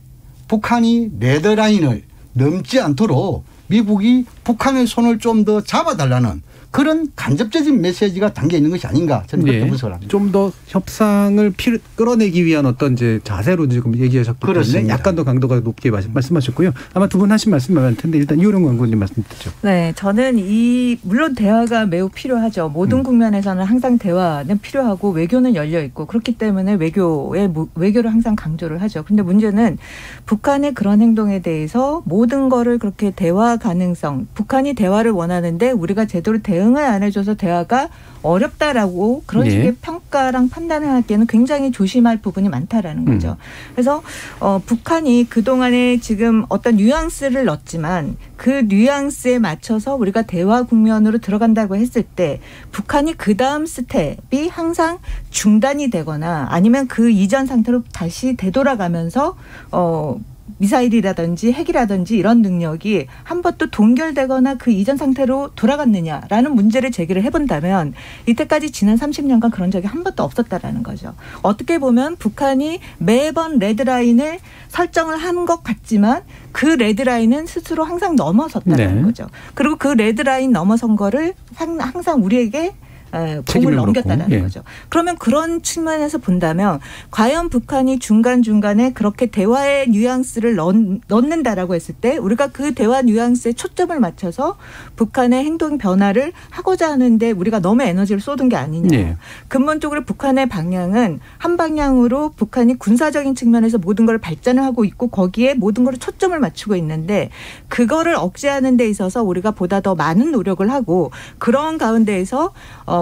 [SPEAKER 9] 북한이 레드라인을 넘지 않도록 미국이 북한의 손을 좀 더 잡아달라는 그런 간접적인 메시지가 담겨 있는 것이 아닌가 저는 그렇게 네. 분석을 합니다.
[SPEAKER 3] 좀 더 협상을 필, 끌어내기 위한 어떤 이제 자세로 지금 얘기하셨기. 때문에 약간 더 강도가 높게 말씀하셨고요. 아마 두 분 하신 말씀 많을 텐데 일단 이호령 광고님 말씀 듣죠.
[SPEAKER 12] 네, 저는 이 물론 대화가 매우 필요하죠. 모든 음. 국면에서는 항상 대화는 필요하고 외교는 열려 있고 그렇기 때문에 외교의 외교를 항상 강조를 하죠. 근데 문제는 북한의 그런 행동에 대해서 모든 거를 그렇게 대화 가능성, 북한이 대화를 원하는데 우리가 제대로 대응 대응을 안 해줘서 대화가 어렵다라고 그런 네. 식의 평가랑 판단을 하기에는 굉장히 조심할 부분이 많다라는 음. 거죠. 음. 그래서 어, 북한이 그 동안에 지금 어떤 뉘앙스를 넣었지만 그 뉘앙스에 맞춰서 우리가 대화 국면으로 들어간다고 했을 때 북한이 그 다음 스텝이 항상 중단이 되거나 아니면 그 이전 상태로 다시 되돌아가면서 어. 미사일이라든지 핵이라든지 이런 능력이 한 번 또 동결되거나 그 이전 상태로 돌아갔느냐라는 문제를 제기를 해본다면 이때까지 지난 30년간 그런 적이 한 번도 없었다라는 거죠. 어떻게 보면 북한이 매번 레드라인을 설정을 한 것 같지만 그 레드라인은 스스로 항상 넘어섰다는 네. 거죠. 그리고 그 레드라인 넘어선 거를 항상 우리에게 공을 넘겼다는 예. 거죠. 그러면 그런 측면에서 본다면 과연 북한이 중간 중간에 그렇게 대화의 뉘앙스를 넣, 는다라고 했을 때 우리가 그 대화 뉘앙스에 초점을 맞춰서 북한의 행동 변화를 하고자 하는데 우리가 너무 에너지를 쏟은 게 아니냐. 예. 근본적으로 북한의 방향은 한 방향으로 북한이 군사적인 측면에서 모든 걸 발전을 하고 있고 거기에 모든 걸 초점을 맞추고 있는데 그거를 억제하는 데 있어서 우리가 보다 더 많은 노력을 하고 그런 가운데에서 어,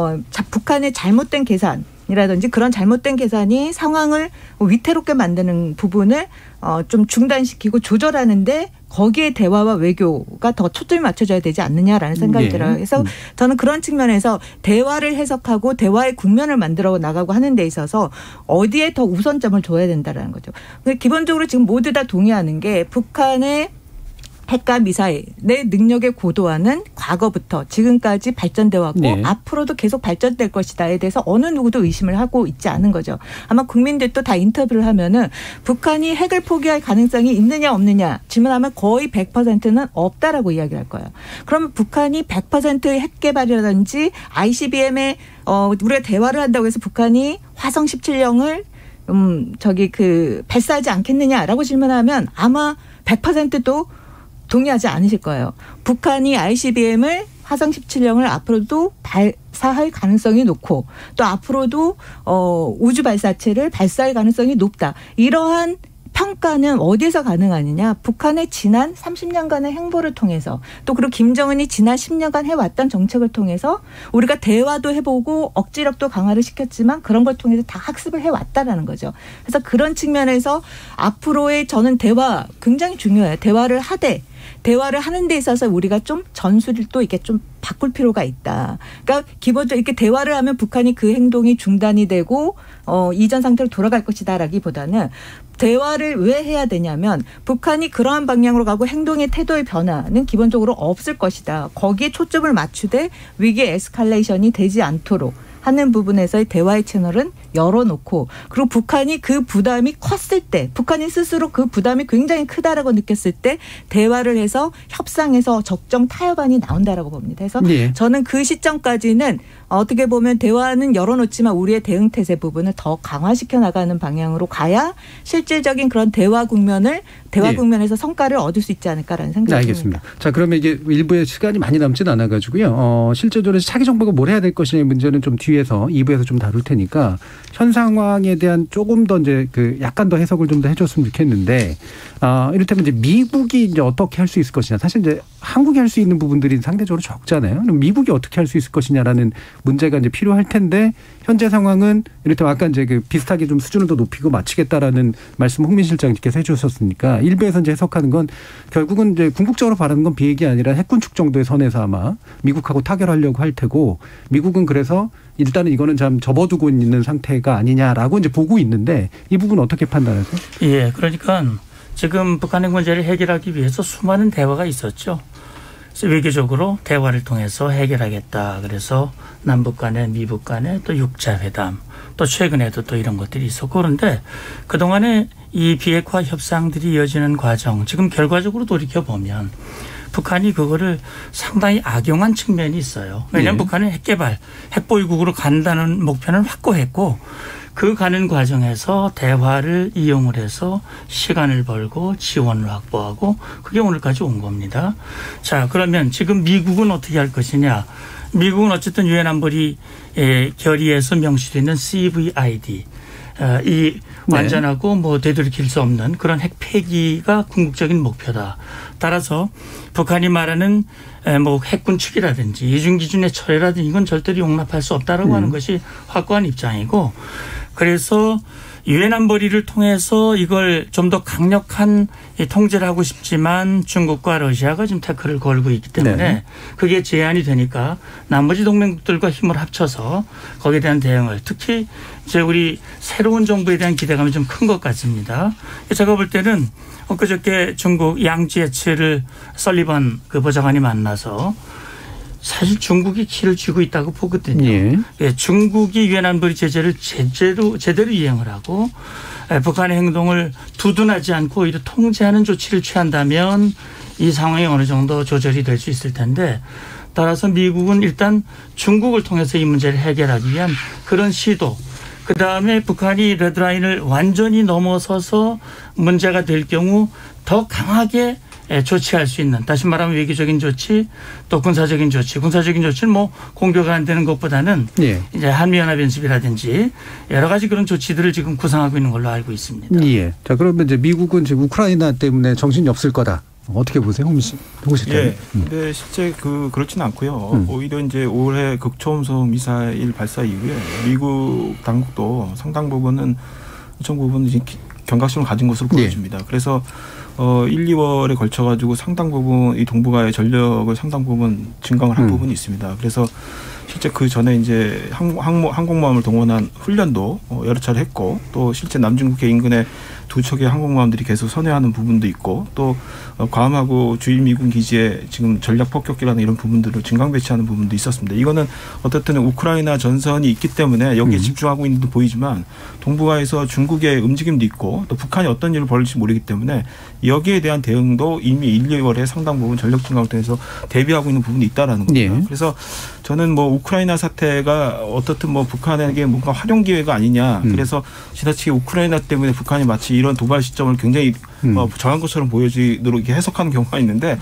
[SPEAKER 12] 북한의 잘못된 계산 이라든지 그런 잘못된 계산이 상황을 위태롭게 만드는 부분을 어, 좀 중단시키고 조절하는데 거기에 대화와 외교가 더 초점이 맞춰져야 되지 않느냐라는 생각이 네. 들어요. 그래서 음. 저는 그런 측면에서 대화를 해석하고 대화의 국면을 만들어 나가고 하는 데 있어서 어디에 더 우선점을 줘야 된다라는 거죠. 기본적으로 지금 모두 다 동의하는 게 북한의 핵과 미사일의 능력의 고도화는 과거부터 지금까지 발전돼 왔고 네. 앞으로도 계속 발전될 것이다에 대해서 어느 누구도 의심을 하고 있지 않은 거죠. 아마 국민들도 다 인터뷰를 하면은 북한이 핵을 포기할 가능성이 있느냐 없느냐 질문하면 거의 100%는 없다라고 이야기를 할 거예요. 그러면 북한이 100%의 핵 개발이라든지 ICBM에 어 우리가 대화를 한다고 해서 북한이 화성 17형을 음 저기 그 발사하지 않겠느냐라고 질문하면 아마 100%도 동의하지 않으실 거예요. 북한이 ICBM을 화성 17형을 앞으로도 발사할 가능성이 높고 또 앞으로도 어 우주 발사체를 발사할 가능성이 높다. 이러한 평가는 어디에서 가능하느냐? 북한의 지난 30년간의 행보를 통해서 또 그리고 김정은이 지난 10년간 해왔던 정책을 통해서 우리가 대화도 해보고 억지력도 강화를 시켰지만 그런 걸 통해서 다 학습을 해왔다라는 거죠. 그래서 그런 측면에서 앞으로의 저는 대화 굉장히 중요해요. 대화를 하되 대화를 하는 데 있어서 우리가 좀 전술을 또 이렇게 좀 바꿀 필요가 있다. 그러니까 기본적으로 이렇게 대화를 하면 북한이 그 행동이 중단이 되고 어 이전 상태로 돌아갈 것이다라기보다는 대화를 왜 해야 되냐면 북한이 그러한 방향으로 가고 행동의 태도의 변화는 기본적으로 없을 것이다. 거기에 초점을 맞추되 위기 에스컬레이션이 되지 않도록 하는 부분에서의 대화의 채널은 열어놓고 그리고 북한이 그 부담이 컸을 때 북한이 스스로 그 부담이 굉장히 크다라고 느꼈을 때 대화를 해서 협상에서 적정 타협안이 나온다라고 봅니다. 그래서 네. 저는 그 시점까지는 어떻게 보면 대화는 열어놓지만 우리의 대응 태세 부분을 더 강화시켜 나가는 방향으로 가야 실질적인 그런 대화 국면을 대화 네. 국면에서 성과를 얻을 수 있지 않을까라는 생각이 네,
[SPEAKER 3] 알겠습니다. 듭니다. 자 그러면 이게 일부의 시간이 많이 남지는 않아 가지고요. 어, 실제적으로 차기 정부가 뭘 해야 될 것이냐의 문제는 좀 뒤에서 2부에서 좀 다룰 테니까 현 상황에 대한 조금 더 이제 그 약간 더 해석을 좀 더 해줬으면 좋겠는데 아 이를테면 이제 미국이 이제 어떻게 할 수 있을 것이냐 사실 이제 한국이 할 수 있는 부분들이 상대적으로 적잖아요. 그럼 미국이 어떻게 할 수 있을 것이냐라는 문제가 이제 필요할 텐데 현재 상황은 이를테면 아까 이제 그 비슷하게 좀 수준을 더 높이고 마치겠다라는 말씀 홍민 실장님께서 해주셨으니까 일부에서 이제 해석하는 건 결국은 이제 궁극적으로 바라는 건 비핵이 아니라 핵군 축 정도의 선에서 아마 미국하고 타결하려고 할 테고 미국은 그래서 일단은 이거는 참 접어두고 있는 상태가 아니냐라고 이제 보고 있는데 이 부분 어떻게 판단하세요?
[SPEAKER 11] 예, 그러니까 지금 북한의 문제를 해결하기 위해서 수많은 대화가 있었죠. 외교적으로 대화를 통해서 해결하겠다. 그래서 남북 간에 미북 간에 또 육자 회담 또 최근에도 또 이런 것들이 있었고 그런데 그동안에 이 비핵화 협상들이 이어지는 과정 지금 결과적으로 돌이켜 보면 북한이 그거를 상당히 악용한 측면이 있어요. 왜냐하면 네. 북한은 핵개발, 핵보유국으로 간다는 목표는 확고했고 그 가는 과정에서 대화를 이용을 해서 시간을 벌고 지원을 확보하고 그게 오늘까지 온 겁니다. 자, 그러면 지금 미국은 어떻게 할 것이냐. 미국은 어쨌든 유엔 안보리 결의에서 명시되어 있는 CVID 어, 이 네. 완전하고 뭐 되돌이킬 수 없는 그런 핵 폐기가 궁극적인 목표다. 따라서 북한이 말하는 뭐 핵군 축이라든지 이중 기준의 철회라든지 이건 절대로 용납할 수 없다라고 음. 하는 것이 확고한 입장이고 그래서 유엔 안보리를 통해서 이걸 좀 더 강력한 통제를 하고 싶지만 중국과 러시아가 지금 태클을 걸고 있기 때문에 네. 그게 제한이 되니까 나머지 동맹국들과 힘을 합쳐서 거기에 대한 대응을 특히 이제 우리 새로운 정부에 대한 기대감이 좀 큰 것 같습니다. 제가 볼 때는 엊그저께 중국 양지에츠를 설리번 그 보좌관이 만나서 사실 중국이 키를 쥐고 있다고 보거든요. 예. 예 중국이 유엔 안보리 제재를 제대로 제대로 이행을 하고 예, 북한의 행동을 두둔하지 않고 오히려 통제하는 조치를 취한다면 이 상황이 어느 정도 조절이 될 수 있을 텐데 따라서 미국은 일단 중국을 통해서 이 문제를 해결하기 위한 그런 시도 그 다음에 북한이 레드라인을 완전히 넘어서서 문제가 될 경우 더 강하게 예, 조치할 수 있는 다시 말하면 외교적인 조치 또 군사적인 조치 군사적인 조치는 뭐 공격이 안 되는 것보다는 예. 이제 한미연합 연습이라든지 여러 가지 그런 조치들을 지금 구상하고 있는 걸로 알고 있습니다.
[SPEAKER 3] 예. 자 그러면 이제 미국은 지금 우크라이나 때문에 정신이 없을 거다. 어떻게 보세요, 홍시 홍시
[SPEAKER 10] 예. 근데 실제 그 그렇지는 않고요. 음. 오히려 이제 올해 극초음속 미사일 발사 이후에 미국 당국도 상당 부분은 일정 부분 이제 경각심을 가진 것으로 예. 보여집니다. 예. 그래서 어 1, 2월에 걸쳐 가지고 상당 부분 이 동북아의 전력을 상당 부분 증강을 한 음. 부분이 있습니다. 그래서 실제 그 전에 이제 항, 항, 항공모함을 동원한 훈련도 어, 여러 차례 했고 또 실제 남중국해 인근에 두 척의 항공모함들이 계속 선회하는 부분도 있고 또 어, 괌하고 주일 미군 기지에 지금 전략 폭격기라는 이런 부분들을 증강 배치하는 부분도 있었습니다. 이거는 어떻든 우크라이나 전선이 있기 때문에 여기에 음. 집중하고 있는 듯 보이지만 동북아에서 중국의 움직임도 있고 또 북한이 어떤 일을 벌일지 모르기 때문에 여기에 대한 대응도 이미 1, 2월에 상당 부분 전력 증강을 통해서 대비하고 있는 부분이 있다라는 겁니다. 예. 그래서 저는 뭐 우크라이나 사태가 어떻든 뭐 북한에게 뭔가 활용 기회가 아니냐. 음. 그래서 지나치게 우크라이나 때문에 북한이 마치 이런 도발 시점을 굉장히 음. 어, 정한 것처럼 보여지도록 이렇게 해석하는 경우가 있는데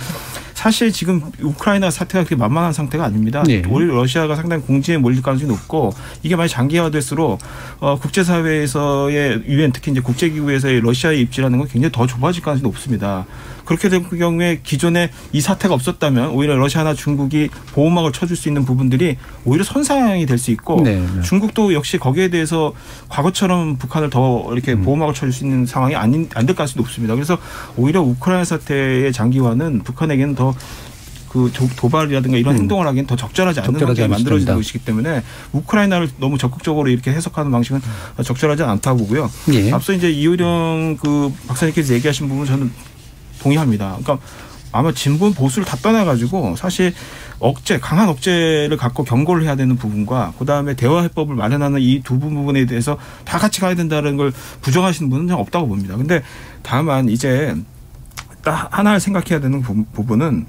[SPEAKER 10] 사실 지금 우크라이나 사태가 그렇게 만만한 상태가 아닙니다. 네. 오히려 러시아가 상당히 공지에 몰릴 가능성이 높고 이게 많이 장기화될수록 어, 국제사회에서의 유엔 특히 이제 국제기구에서의 러시아의 입지라는 건 굉장히 더 좁아질 가능성이 높습니다. 그렇게 된 경우에 기존에 이 사태가 없었다면 오히려 러시아나 중국이 보호막을 쳐줄 수 있는 부분들이 오히려 선상이 될 수 있고 네, 네. 중국도 역시 거기에 대해서 과거처럼 북한을 더 이렇게 음. 보호막을 쳐줄 수 있는 상황이 아닌 안 될 가능성이 높습니다. 그래서 오히려 우크라이나 사태의 장기화는 북한에게는 더그 도발이라든가 이런 음. 행동을 하기엔 더 적절하지 않는 적절하지 환경이 만들어지는 것이기 때문에 우크라이나를 너무 적극적으로 이렇게 해석하는 방식은 음. 적절하지 않다고 보고요. 예. 앞서 이제 이효령 그 박사님께서 얘기하신 부분 저는 동의합니다. 그러니까 아마 진보 보수를 다 떠나가지고 사실 억제 강한 억제를 갖고 경고를 해야 되는 부분과 그다음에 대화 해법을 마련하는 이 두 부분에 대해서 다 같이 가야 된다는 걸 부정하시는 분은 없다고 봅니다. 근데 다만 이제 딱 하나를 생각해야 되는 부분은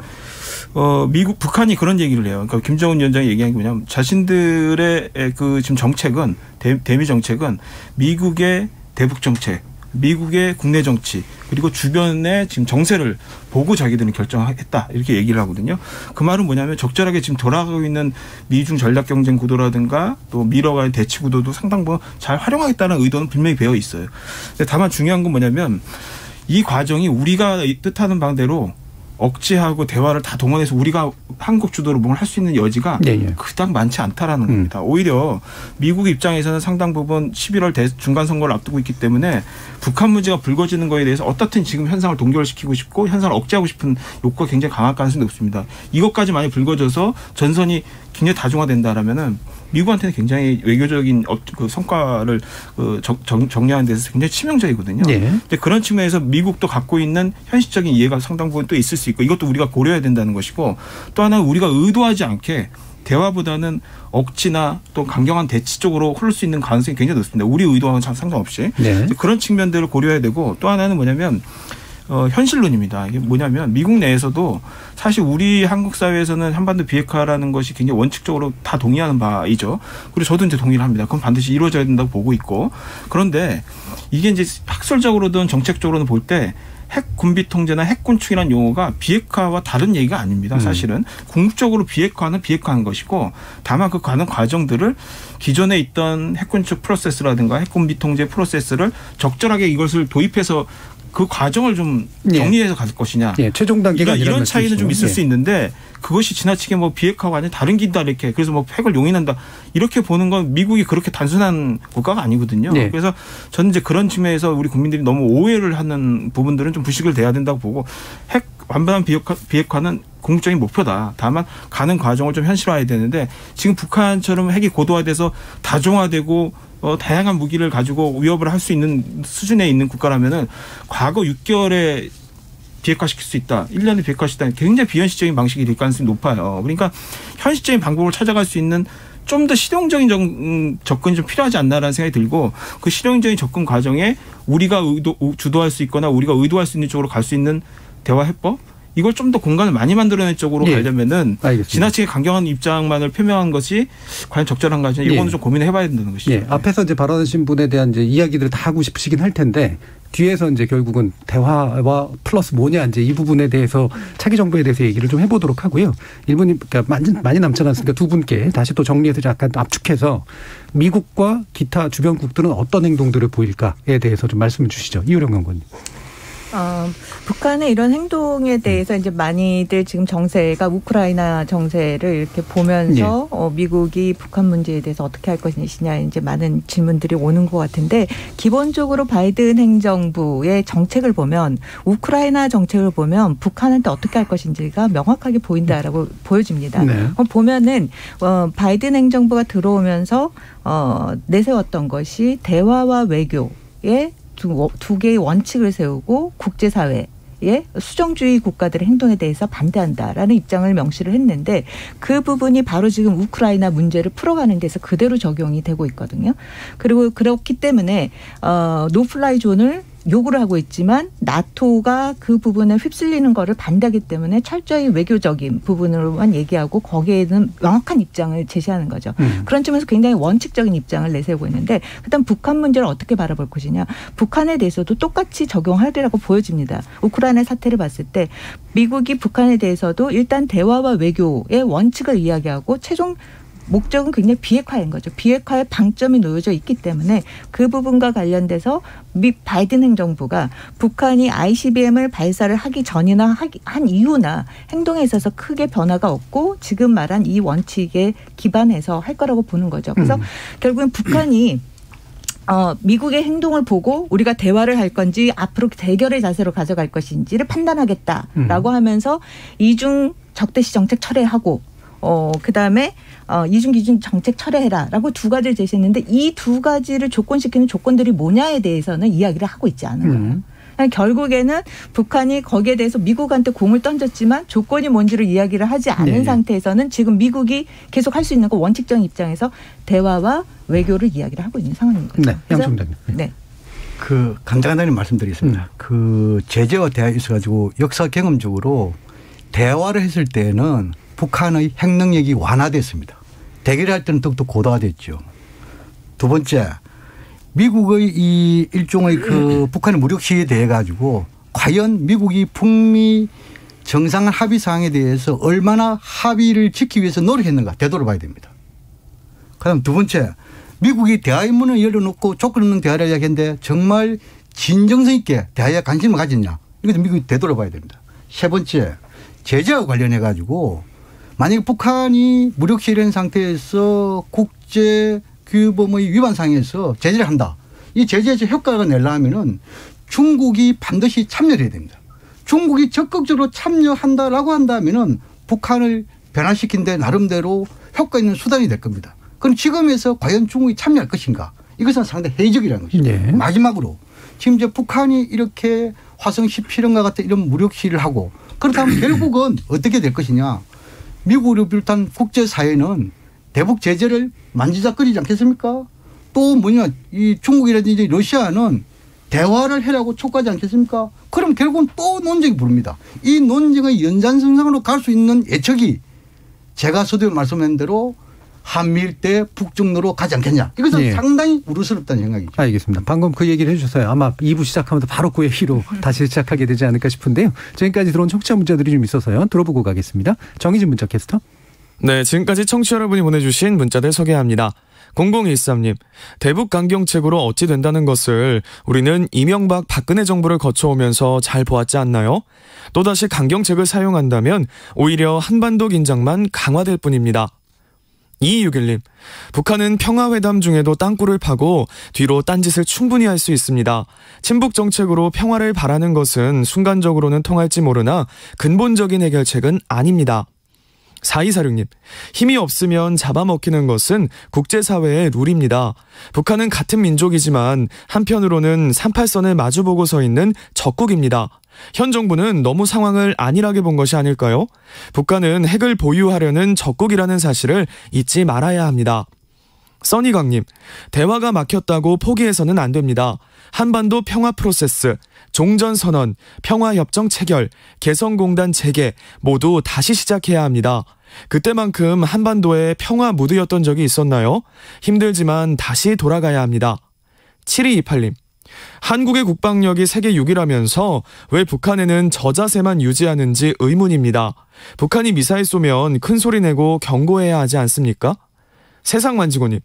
[SPEAKER 10] 어 미국 북한이 그런 얘기를 해요. 그러니까 김정은 위원장이 얘기한 게 뭐냐면 자신들의 그 지금 정책은 대, 대미 정책은 미국의 대북 정책 미국의 국내 정치 그리고 주변의 지금 정세를 보고 자기들은 결정했다 이렇게 얘기를 하거든요. 그 말은 뭐냐면 적절하게 지금 돌아가고 있는 미중 전략 경쟁 구도라든가 또 미러가의 대치 구도도 상당 부분 잘 활용하겠다는 의도는 분명히 배어 있어요. 다만 중요한 건 뭐냐면 이 과정이 우리가 뜻하는 방대로 억제하고 대화를 다 동원해서 우리가 한국 주도로 뭘 할 수 있는 여지가 네, 네. 그닥 많지 않다라는 음. 겁니다. 오히려 미국 입장에서는 상당 부분 11월 대, 중간 선거를 앞두고 있기 때문에 북한 문제가 불거지는 거에 대해서 어떻든 지금 현상을 동결시키고 싶고 현상을 억제하고 싶은 욕구가 굉장히 강할 가능성이 높습니다. 이것까지 많이 불거져서 전선이 굉장히 다중화된다라면은 미국한테는 굉장히 외교적인 그 성과를 그 정리하는 데서 굉장히 치명적이거든요. 네. 근데 그런 측면에서 미국도 갖고 있는 현실적인 이해가 상당 부분 또 있을 수 있고 이것도 우리가 고려해야 된다는 것이고 또 하나는 우리가 의도하지 않게 대화보다는 억지나 또 강경한 대치 쪽으로 흐를 수 있는 가능성이 굉장히 높습니다. 우리 의도와는 상관없이 네. 그런 측면들을 고려해야 되고 또 하나는 뭐냐면 어, 현실론입니다. 이게 뭐냐면 미국 내에서도 사실 우리 한국 사회에서는 한반도 비핵화라는 것이 굉장히 원칙적으로 다 동의하는 바이죠. 그리고 저도 이제 동의를 합니다. 그건 반드시 이루어져야 된다고 보고 있고 그런데 이게 이제 학설적으로든 정책적으로는 볼 때 핵 군비 통제나 핵 군축이라는 용어가 비핵화와 다른 얘기가 아닙니다. 음. 사실은 음. 궁극적으로 비핵화는 비핵화한 것이고 다만 그 가는 과정들을 기존에 있던 핵 군축 프로세스라든가 핵 군비 통제 프로세스를 적절하게 이것을 도입해서 그 과정을 좀 예. 정리해서 갈 것이냐.
[SPEAKER 3] 예, 최종 단계가
[SPEAKER 10] 이런 차이는 좀 있을 예. 수 있는데 그것이 지나치게 뭐 비핵화가 아니라 다른 길다 이렇게 그래서 뭐 핵을 용인한다 이렇게 보는 건 미국이 그렇게 단순한 국가가 아니거든요. 예. 그래서 저는 이제 그런 측면에서 우리 국민들이 너무 오해를 하는 부분들은 좀 부식을 돼야 된다고 보고 핵 완전한 비핵화, 비핵화는 궁극적인 목표다. 다만 가는 과정을 좀 현실화해야 되는데 지금 북한처럼 핵이 고도화돼서 다종화되고 어, 다양한 무기를 가지고 위협을 할 수 있는 수준에 있는 국가라면은 과거 6개월에 비핵화시킬 수 있다. 1년에 비핵화시키다. 굉장히 비현실적인 방식이 될 가능성이 높아요. 그러니까 현실적인 방법을 찾아갈 수 있는 좀 더 실용적인 음, 접근이 좀 필요하지 않나라는 생각이 들고 그 실용적인 접근 과정에 우리가 의도, 주도할 수 있거나 우리가 의도할 수 있는 쪽으로 갈 수 있는 대화 해법 이걸 좀 더 공간을 많이 만들어낸 쪽으로 예. 가려면은 알겠습니다. 지나치게 강경한 입장만을 표명한 것이 과연 적절한가 하 이거는 예. 좀 고민을 해봐야 된다는 것이죠. 예.
[SPEAKER 3] 앞에서 이제 발언하신 분에 대한 이제 이야기들을 다 하고 싶으시긴 할 텐데 뒤에서 이제 결국은 대화와 플러스 뭐냐 이제 이 부분에 대해서 차기 정부에 대해서 얘기를 좀 해보도록 하고요. 일본이 그러니까 많이 남지 않았으니까 두 분께 다시 또 정리해서 약간 압축해서 미국과 기타 주변국들은 어떤 행동들을 보일까에 대해서 좀 말씀을 주시죠. 이호령 강관님.
[SPEAKER 12] 어, 북한의 이런 행동에 대해서 이제 많이들 지금 정세가 우크라이나 정세를 이렇게 보면서 예. 어, 미국이 북한 문제에 대해서 어떻게 할 것이냐 이제 많은 질문들이 오는 것 같은데 기본적으로 바이든 행정부의 정책을 보면 우크라이나 정책을 보면 북한한테 어떻게 할 것인지가 명확하게 보인다라고 보여집니다. 네. 어, 보면은 어, 바이든 행정부가 들어오면서 어, 내세웠던 것이 대화와 외교 의 두, 두 개의 원칙을 세우고 국제사회 예, 수정주의 국가들의 행동에 대해서 반대한다라는 입장을 명시를 했는데 그 부분이 바로 지금 우크라이나 문제를 풀어가는 데서 그대로 적용이 되고 있거든요. 그리고 그렇기 때문에 어 no-fly zone을 요구를 하고 있지만 나토가 그 부분에 휩쓸리는 거를 반대하기 때문에 철저히 외교적인 부분으로만 얘기하고 거기에는 명확한 입장을 제시하는 거죠. 음. 그런 점에서 굉장히 원칙적인 입장을 내세우고 있는데 그다음 북한 문제를 어떻게 바라볼 것이냐. 북한에 대해서도 똑같이 적용하리라고 보여집니다. 우크라이나 사태를 봤을 때 미국이 북한에 대해서도 일단 대화와 외교의 원칙을 이야기하고 최종 목적은 굉장히 비핵화인 거죠. 비핵화에 방점이 놓여져 있기 때문에 그 부분과 관련돼서 미 바이든 행정부가 북한이 ICBM을 발사를 하기 전이나 하기, 한 이후나 행동에 있어서 크게 변화가 없고 지금 말한 이 원칙에 기반해서 할 거라고 보는 거죠. 그래서 음. 결국엔 북한이 어, 미국의 행동을 보고 우리가 대화를 할 건지 앞으로 대결의 자세로 가져갈 것인지를 판단하겠다라고 음. 하면서 이중 적대시 정책 철회하고 어, 그 다음에 어, 이중 기준 정책 철회해라라고 두 가지를 제시했는데 이 두 가지를 조건시키는 조건들이 뭐냐에 대해서는 이야기를 하고 있지 않은 거예요. 음. 결국에는 북한이 거기에 대해서 미국한테 공을 던졌지만 조건이 뭔지를 이야기를 하지 않은 네. 상태에서는 지금 미국이 계속 할 수 있는 거 원칙적인 입장에서 대화와 외교를 이야기를 하고 있는 상황인 거죠.
[SPEAKER 3] 네, 양총장님.
[SPEAKER 9] 네. 그 강장관님 말씀드리겠습니다. 음. 그 제재와 대화 있어 가지고 역사 경험적으로 대화를 했을 때는 북한의 핵 능력이 완화됐습니다. 대결할 때는 더욱더 고도화됐죠. 두 번째, 미국의 이 일종의 그 (clears throat) 북한의 무력 시위에 대해 가지고 과연 미국이 북미 정상 합의 사항에 대해서 얼마나 합의를 지키기 위해서 노력했는가 되돌아봐야 됩니다. 그다음 두 번째, 미국이 대화의 문을 열어놓고 조건 없는 대화를 이야기했는데 정말 진정성 있게 대화에 관심을 가졌냐. 이것도 미국이 되돌아봐야 됩니다. 세 번째, 제재와 관련해 가지고 만약 북한이 무력 실현 상태에서 국제 규범의 위반 상에서 제재를 한다. 이 제재에서 효과가 내려면은 중국이 반드시 참여를 해야 됩니다. 중국이 적극적으로 참여한다라고 한다면은 북한을 변화시킨 데 나름대로 효과 있는 수단이 될 겁니다. 그럼 지금에서 과연 중국이 참여할 것인가? 이것은 상당히 회의적이라는 것이죠. 네. 마지막으로 지금 이제 북한이 이렇게 화성 17형과 같은 이런 무력 시위를 하고 그렇다면 (clears throat) 결국은 어떻게 될 것이냐? 미국을 비롯한 국제사회는 대북 제재를 만지작거리지 않겠습니까? 또 뭐냐 이 중국이라든지 러시아는 대화를 해라고 촉구하지 않겠습니까? 그럼 결국은 또 논쟁이 부릅니다. 이 논쟁의 연장선상으로 갈 수 있는 예측이 제가 서두에 말씀한 대로 한미일 때 북중로로 가지 않겠냐. 이것은 네. 상당히 우려스럽다는 생각이죠.
[SPEAKER 3] 알겠습니다. 방금 그 얘기를 해주셨어요. 아마 2부 시작하면서 바로 그 얘기로 (laughs) 다시 시작하게 되지 않을까 싶은데요. 지금까지 들어온 청취자 문자들이 좀 있어서요. 들어보고 가겠습니다. 정희진 문자 캐스터.
[SPEAKER 13] 네, 지금까지 청취자 여러분이 보내주신 문자들 소개합니다. 0013님, 대북 강경책으로 어찌 된다는 것을 우리는 이명박 박근혜 정부를 거쳐오면서 잘 보았지 않나요? 또다시 강경책을 사용한다면 오히려 한반도 긴장만 강화될 뿐입니다. 2261님, 북한은 평화회담 중에도 땅굴을 파고 뒤로 딴짓을 충분히 할 수 있습니다. 친북 정책으로 평화를 바라는 것은 순간적으로는 통할지 모르나 근본적인 해결책은 아닙니다. 4246님, 힘이 없으면 잡아먹히는 것은 국제사회의 룰입니다. 북한은 같은 민족이지만 한편으로는 38선을 마주보고 서 있는 적국입니다. 현 정부는 너무 상황을 안일하게 본 것이 아닐까요? 북한은 핵을 보유하려는 적국이라는 사실을 잊지 말아야 합니다. 써니강님, 대화가 막혔다고 포기해서는 안 됩니다. 한반도 평화 프로세스, 종전선언, 평화협정 체결, 개성공단 재개 모두 다시 시작해야 합니다. 그때만큼 한반도에 평화 무드였던 적이 있었나요? 힘들지만 다시 돌아가야 합니다. 7228님, 한국의 국방력이 세계 6위라면서 왜 북한에는 저자세만 유지하는지 의문입니다. 북한이 미사일 쏘면 큰 소리 내고 경고해야 하지 않습니까? 세상 만지고님.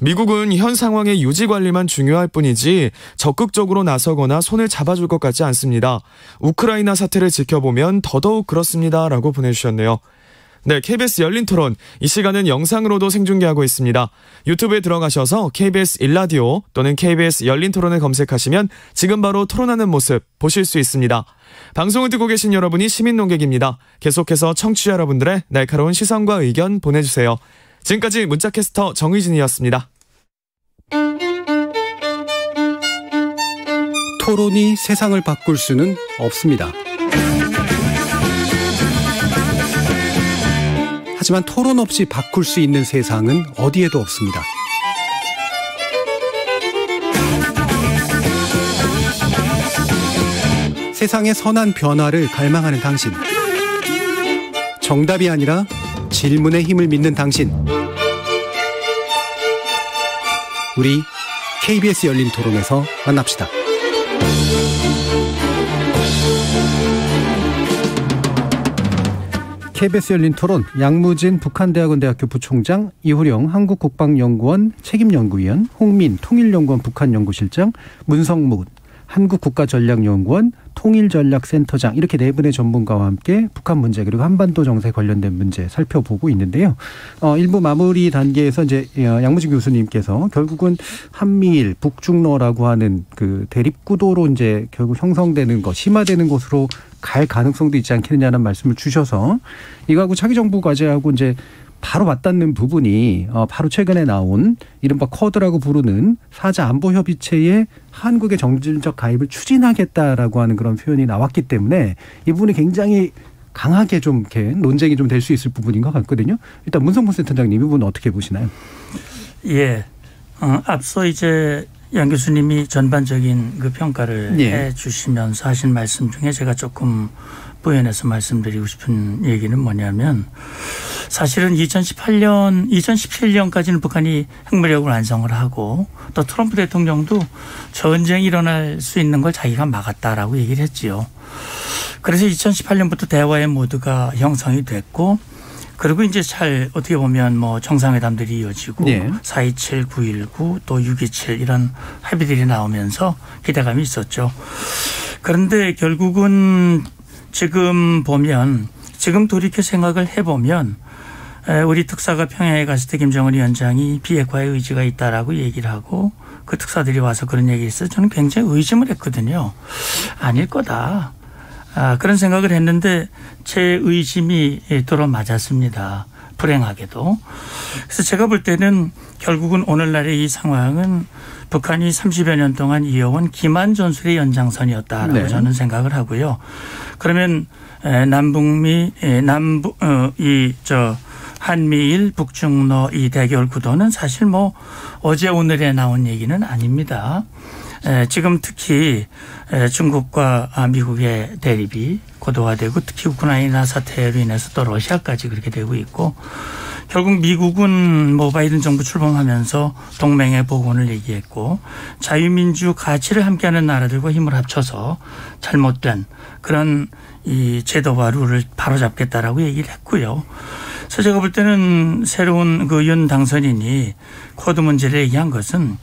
[SPEAKER 13] 미국은 현 상황의 유지 관리만 중요할 뿐이지 적극적으로 나서거나 손을 잡아줄 것 같지 않습니다. 우크라이나 사태를 지켜보면 더더욱 그렇습니다. 라고 보내주셨네요. 네, KBS 열린 토론. 이 시간은 영상으로도 생중계하고 있습니다. 유튜브에 들어가셔서 KBS 일라디오 또는 KBS 열린 토론을 검색하시면 지금 바로 토론하는 모습 보실 수 있습니다. 방송을 듣고 계신 여러분이 시민 농객입니다. 계속해서 청취자 여러분들의 날카로운 시선과 의견 보내주세요. 지금까지 문자캐스터 정의진이었습니다.
[SPEAKER 3] 토론이 세상을 바꿀 수는 없습니다. 하지만 토론 없이 바꿀 수 있는 세상은 어디에도 없습니다. 세상의 선한 변화를 갈망하는 당신. 정답이 아니라 질문의 힘을 믿는 당신. 우리 KBS 열린 토론에서 만납시다. KBS 열린 토론 양무진 북한대학원대학교 부총장 이후령 한국국방연구원 책임연구위원 홍민 통일연구원 북한연구실장 문성무 한국국가전략연구원 통일전략센터장 이렇게 네 분의 전문가와 함께 북한 문제 그리고 한반도 정세 관련된 문제 살펴보고 있는데요. 어, 일부 마무리 단계에서 이제 어, 양무진 교수님께서 결국은 한미일 북중러라고 하는 그 대립 구도로 이제 결국 형성되는 것 심화되는 것으로 갈 가능성도 있지 않겠느냐는 말씀을 주셔서 이거하고 차기 정부 과제하고 이제 바로 맞닿는 부분이 어 바로 최근에 나온 이른바 쿼드라고 부르는 사자 안보 협의체에 한국의 정질적 가입을 추진하겠다라고 하는 그런 표현이 나왔기 때문에 이 부분이 굉장히 강하게 좀 이렇게 논쟁이 좀 될 수 있을 부분인 것 같거든요. 일단 문성문 센터장님 이 부분 어떻게 보시나요?
[SPEAKER 11] 예. 어, 앞서 이제 양 교수님이 전반적인 그 평가를 예. 해 주시면서 하신 말씀 중에 제가 조금 부연해서 말씀드리고 싶은 얘기는 뭐냐면 사실은 2018년, 2017년까지는 북한이 핵무력을 완성을 하고 또 트럼프 대통령도 전쟁이 일어날 수 있는 걸 자기가 막았다라고 얘기를 했지요. 그래서 2018년부터 대화의 모드가 형성이 됐고 그리고 이제 잘 어떻게 보면 뭐 정상회담들이 이어지고 네. 4.27, 9.19 또 6.27 이런 합의들이 나오면서 기대감이 있었죠. 그런데 결국은 지금 보면 지금 돌이켜 생각을 해보면 우리 특사가 평양에 갔을 때 김정은 위원장이 비핵화의 의지가 있다라고 얘기를 하고 그 특사들이 와서 그런 얘기를 했어요. 저는 굉장히 의심을 했거든요. 아닐 거다. 아, 그런 생각을 했는데 제 의심이 들어맞았습니다. 불행하게도. 그래서 제가 볼 때는 결국은 오늘날의 이 상황은 북한이 30여 년 동안 이어온 기만 전술의 연장선이었다라고 네. 저는 생각을 하고요. 그러면 남북미 남북 어, 이저 한미일 북중러 이 대결 구도는 사실 뭐 어제 오늘에 나온 얘기는 아닙니다. 지금 특히 중국과 미국의 대립이 고도화되고 특히 우크라이나 사태로 인해서 또 러시아까지 그렇게 되고 있고 결국 미국은 뭐 바이든 정부 출범하면서 동맹의 복원을 얘기했고 자유민주 가치를 함께하는 나라들과 힘을 합쳐서 잘못된 그런 이 제도와 룰을 바로잡겠다라고 얘기를 했고요. 그래서 제가 볼 때는 새로운 그 윤 당선인이 코드 문제를 얘기한 것은 어,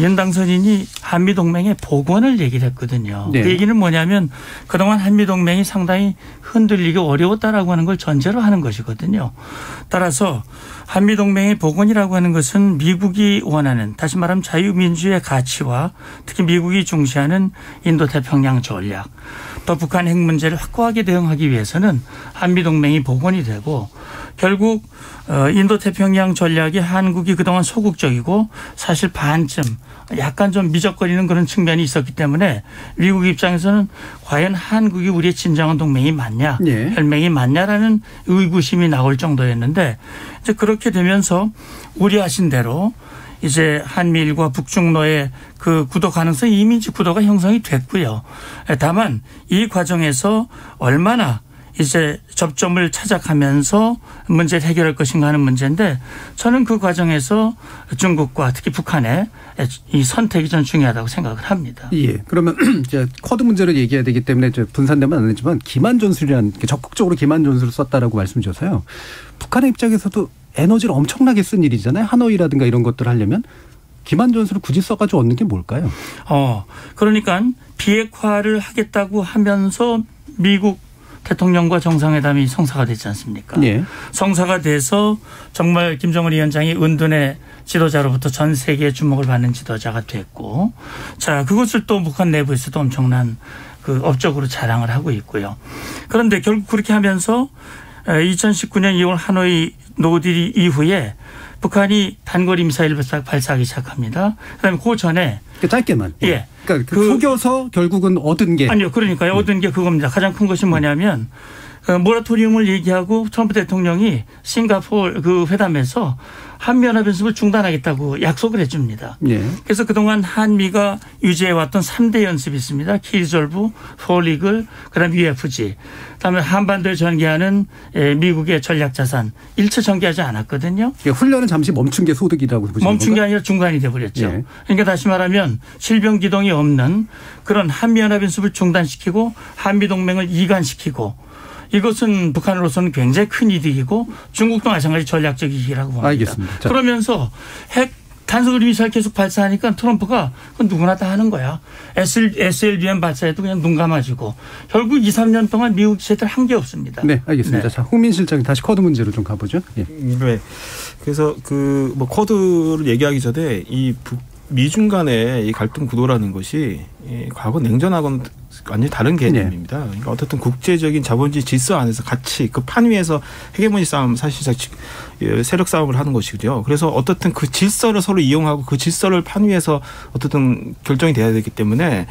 [SPEAKER 11] 윤 당선인이 한미동맹의 복원을 얘기를 했거든요. 네. 그 얘기는 뭐냐면 그동안 한미동맹이 상당히 흔들리기 어려웠다라고 하는 걸 전제로 하는 것이거든요. 따라서 한미동맹의 복원이라고 하는 것은 미국이 원하는 다시 말하면 자유민주의 가치와 특히 미국이 중시하는 인도태평양 전략 또 북한 핵 문제를 확고하게 대응하기 위해서는 한미동맹이 복원이 되고 결국 어, 인도 태평양 전략이 한국이 그동안 소극적이고 사실 반쯤 약간 좀 미적거리는 그런 측면이 있었기 때문에 미국 입장에서는 과연 한국이 우리의 진정한 동맹이 맞냐, 네. 혈맹이 맞냐라는 의구심이 나올 정도였는데 이제 그렇게 되면서 우려하신 대로 이제 한미일과 북중로의 그 구도 가능성이 이미 구도가 형성이 됐고요. 다만 이 과정에서 얼마나 이제 접점을 찾아가면서 문제를 해결할 것인가 하는 문제인데 저는 그 과정에서 중국과 특히 북한의 이 선택이 전 중요하다고 생각을 합니다.
[SPEAKER 3] 예. 그러면 (clears throat) 이제 쿼드 문제를 얘기해야 되기 때문에 분산되면 안 되지만 기만 전술이라는 적극적으로 기만 전술을 썼다라고 말씀 주셔서요. 북한의 입장에서도 에너지를 엄청나게 쓴 일이잖아요. 하노이라든가 이런 것들 하려면 기만 전술을 굳이 써가지고 얻는 게 뭘까요?
[SPEAKER 11] 어, 그러니까 비핵화를 하겠다고 하면서 미국 대통령과 정상회담이 성사가 되지 않습니까?
[SPEAKER 3] 예.
[SPEAKER 11] 성사가 돼서 정말 김정은 위원장이 은둔의 지도자로부터 전 세계의 주목을 받는 지도자가 됐고, 자 그것을 또 북한 내부에서도 엄청난 그 업적으로 자랑을 하고 있고요. 그런데 결국 그렇게 하면서 2019년 2월 하노이 노딜 이후에 북한이 단거리 미사일 발사하기 시작합니다. 그다음에 그 전에
[SPEAKER 3] 그 짧게만.
[SPEAKER 11] 예.
[SPEAKER 3] 그러니까 그 속여서 결국은 얻은 게
[SPEAKER 11] 아니요. 그러니까요.
[SPEAKER 3] 음.
[SPEAKER 11] 얻은 게 그겁니다. 가장 큰 것이 뭐냐면 어, 모라토리움을 얘기하고 트럼프 대통령이 싱가포르 그 회담에서 한미연합 연습을 중단하겠다고 약속을 해줍니다.
[SPEAKER 3] 예.
[SPEAKER 11] 그래서 그동안 한미가 유지해왔던 3대 연습이 있습니다. 키리졸브, 폴리글, 그다음 UFG. 그다음에 한반도에 전개하는 예, 미국의 전략자산 일체 전개하지 않았거든요.
[SPEAKER 3] 훈련은 잠시 멈춘 게 소득이라고 보시는
[SPEAKER 11] 멈춘 게
[SPEAKER 3] 건가요?
[SPEAKER 11] 아니라 중단이 돼버렸죠.
[SPEAKER 3] 예.
[SPEAKER 11] 그러니까 다시 말하면 실병 기동이 없는 그런 한미연합 연습을 중단시키고 한미동맹을 이관시키고 이것은 북한으로서는 굉장히 큰 이득이고 중국도 마찬가지 전략적 이익이라고 봅니다.
[SPEAKER 3] 알겠습니다. 자.
[SPEAKER 11] 그러면서 핵 단거리 미사일 계속 발사하니까 트럼프가 그건 누구나 다 하는 거야. SL, SLBM 발사해도 그냥 눈 감아주고 결국 2, 3년 동안 미국 제재를 한 게 없습니다.
[SPEAKER 3] 네, 알겠습니다.
[SPEAKER 11] 네.
[SPEAKER 3] 자, 홍민 실장 다시 쿼드 문제로 좀 가보죠. 예.
[SPEAKER 10] 네. 그래서 그 뭐 쿼드를 얘기하기 전에 이 북, 미중 간의 이 갈등 구도라는 것이 이 과거 냉전하고는 완전히 다른 개념입니다. 그러니까 어떻든 국제적인 자본주의 질서 안에서 같이 그 판 위에서 헤게모니 싸움 사실상 지- 예, 세력 싸움을 하는 것이죠. 그래서 어떻든 그 질서를 서로 이용하고 그 질서를 판 위에서 어떻든 결정이 돼야 되기 때문에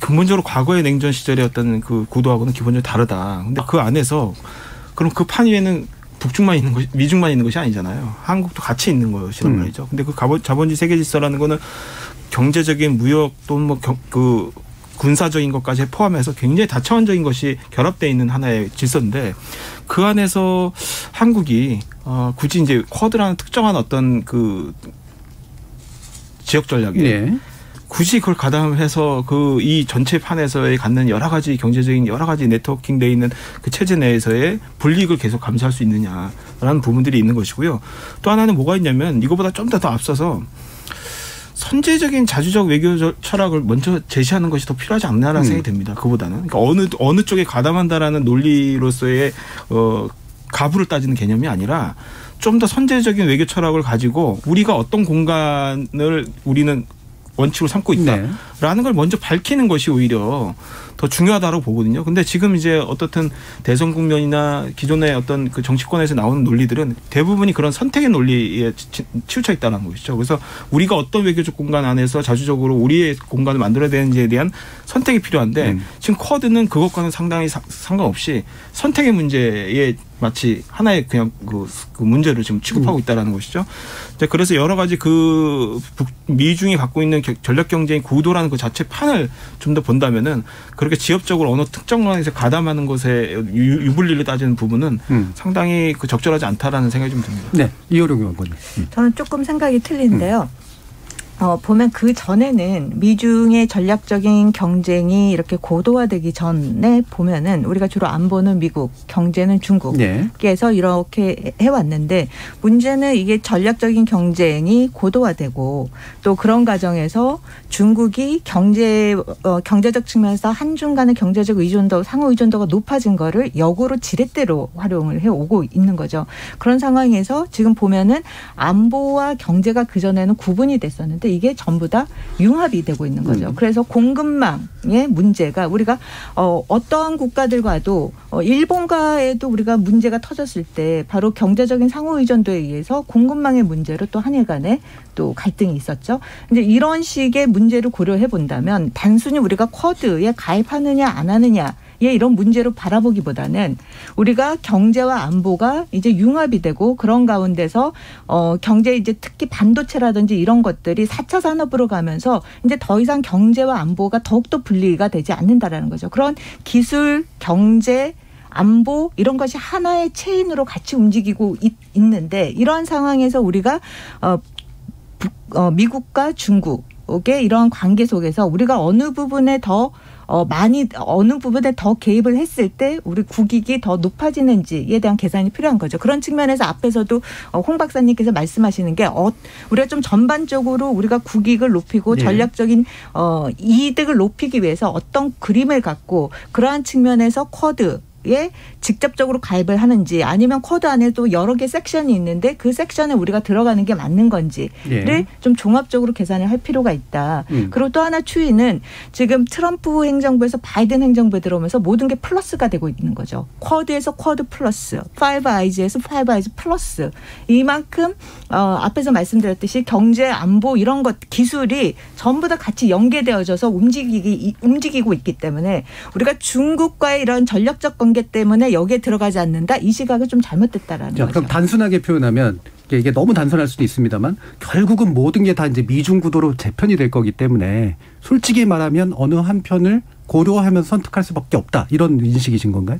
[SPEAKER 10] 근본적으로 과거의 냉전 시절의 어떤 그 구도하고는 기본적으로 다르다. 근데 그 안에서 그럼 그 판 위에는 북중만 있는 것이 미중만 있는 것이 아니잖아요. 한국도 같이 있는 것이란
[SPEAKER 3] 음.
[SPEAKER 10] 말이죠. 근데 그 자본주의 세계 질서라는 거는 경제적인 무역 또는 뭐그 군사적인 것까지 포함해서 굉장히 다차원적인 것이 결합되어 있는 하나의 질서인데 그 안에서 한국이 어 굳이 이제 쿼드라는 특정한 어떤 그 지역 전략에
[SPEAKER 3] 예.
[SPEAKER 10] 굳이 그걸 가담해서 그 이 전체 판에서의 갖는 여러 가지 경제적인 여러 가지 네트워킹 돼 있는 그 체제 내에서의 불이익을 계속 감수할 수 있느냐라는 부분들이 있는 것이고요. 또 하나는 뭐가 있냐면 이거보다 좀 더 더 앞서서 선제적인 자주적 외교 저- 철학을 먼저 제시하는 것이 더 필요하지 않나라는
[SPEAKER 3] 음.
[SPEAKER 10] 생각이 듭니다. 그보다는 그러니까 어느 어느 쪽에 가담한다라는 논리로서의 어 가부를 따지는 개념이 아니라 좀 더 선제적인 외교 철학을 가지고 우리가 어떤 공간을 우리는 원칙으로 삼고 있다라는
[SPEAKER 3] 네.
[SPEAKER 10] 걸 먼저 밝히는 것이 오히려 더 중요하다고 보거든요. 근데 지금 이제 어떻든 대선 국면이나 기존의 어떤 그 정치권에서 나오는 논리들은 대부분이 그런 선택의 논리에 치- 치우쳐 있다는 것이죠. 그래서 우리가 어떤 외교적 공간 안에서 자주적으로 우리의 공간을 만들어야 되는지에 대한 선택이 필요한데
[SPEAKER 3] 음.
[SPEAKER 10] 지금 쿼드는 그것과는 상당히 사- 상관없이 선택의 문제에 마치 하나의 그냥 그, 그 문제를 지금 취급하고 있다라는 것이죠. 이제 그래서 여러 가지 그 북- 미중이 갖고 있는 겨- 전략 경쟁의 구도라는 그 자체 판을 좀 더 본다면은 그렇게 지역적으로 어느 특정 관에서 가담하는 것에 유- 유불리를 따지는 부분은
[SPEAKER 3] 음.
[SPEAKER 10] 상당히 그 적절하지 않다라는 생각이 좀 듭니다.
[SPEAKER 3] 네, 이호룡 의원님. 음.
[SPEAKER 12] 저는 조금 생각이 틀린데요. 어, 보면 그 전에는 미중의 전략적인 경쟁이 이렇게 고도화되기 전에 보면은 우리가 주로 안보는 미국, 경제는 중국에서
[SPEAKER 3] 네.
[SPEAKER 12] 이렇게 해왔는데 문제는 이게 전략적인 경쟁이 고도화되고 또 그런 과정에서 중국이 경제 어, 경제적 측면에서 한중 간의 경제적 의존도 상호 의존도가 높아진 거를 역으로 지렛대로 활용을 해 오고 있는 거죠. 그런 상황에서 지금 보면은 안보와 경제가 그 전에는 구분이 됐었는데 이게 전부 다 융합이 되고 있는 거죠.
[SPEAKER 14] 음.
[SPEAKER 12] 그래서 공급망의 문제가 우리가 어, 어떠한 국가들과도 어, 일본과에도 우리가 문제가 터졌을 때 바로 경제적인 상호 의존도에 의해서 공급망의 문제로 또 한일 간에 또 갈등이 있었죠. 이제 이런 식의 문제를 고려해 본다면 단순히 우리가 쿼드에 가입하느냐 안 하느냐 예, 이런 문제로 바라보기보다는 우리가 경제와 안보가 이제 융합이 되고 그런 가운데서 어 경제 이제 특히 반도체라든지 이런 것들이 4차 산업으로 가면서 이제 더 이상 경제와 안보가 더욱더 분리가 되지 않는다라는 거죠. 그런 기술, 경제, 안보 이런 것이 하나의 체인으로 같이 움직이고 있, 있는데 이러한 상황에서 우리가 어, 북- 어 미국과 중국의 이러한 관계 속에서 우리가 어느 부분에 더 어, 많이 어느 부분에 더 개입을 했을 때 우리 국익이 더 높아지는지에 대한 계산이 필요한 거죠. 그런 측면에서 앞에서도 어, 홍 박사님께서 말씀하시는 게 어, 우리가 좀 전반적으로 우리가 국익을 높이고
[SPEAKER 14] 네.
[SPEAKER 12] 전략적인 어, 이득을 높이기 위해서 어떤 그림을 갖고 그러한 측면에서 쿼드 에 직접적으로 가입을 하는지 아니면 쿼드 안에 또 여러 개 섹션이 있는데 그 섹션에 우리가 들어가는 게 맞는 건지를
[SPEAKER 14] 예.
[SPEAKER 12] 좀 종합적으로 계산을 할 필요가 있다.
[SPEAKER 14] 음.
[SPEAKER 12] 그리고 또 하나 추이는 지금 트럼프 행정부에서 바이든 행정부에 들어오면서 모든 게 플러스가 되고 있는 거죠. 쿼드에서 쿼드 플러스, 파이브 아이즈에서 파이브 아이즈 플러스. 이만큼 어, 앞에서 말씀드렸듯이 경제 안보 이런 것 기술이 전부 다 같이 연계되어져서 움직이기 이- 움직이고 있기 때문에 우리가 중국과의 이런 전략적 관계 때문에 여기에 들어가지 않는다. 이 시각은 좀 잘못됐다라는
[SPEAKER 3] 자,
[SPEAKER 12] 거죠.
[SPEAKER 3] 그럼 단순하게 표현하면 이게- 너무 단순할 수도 있습니다만 결국은 모든 게 다 이제 미중 구도로 재편이 될 거기 때문에 솔직히 말하면 어느 한 편을 고려하면서 선택할 수밖에 없다 이런 인식이신 건가요?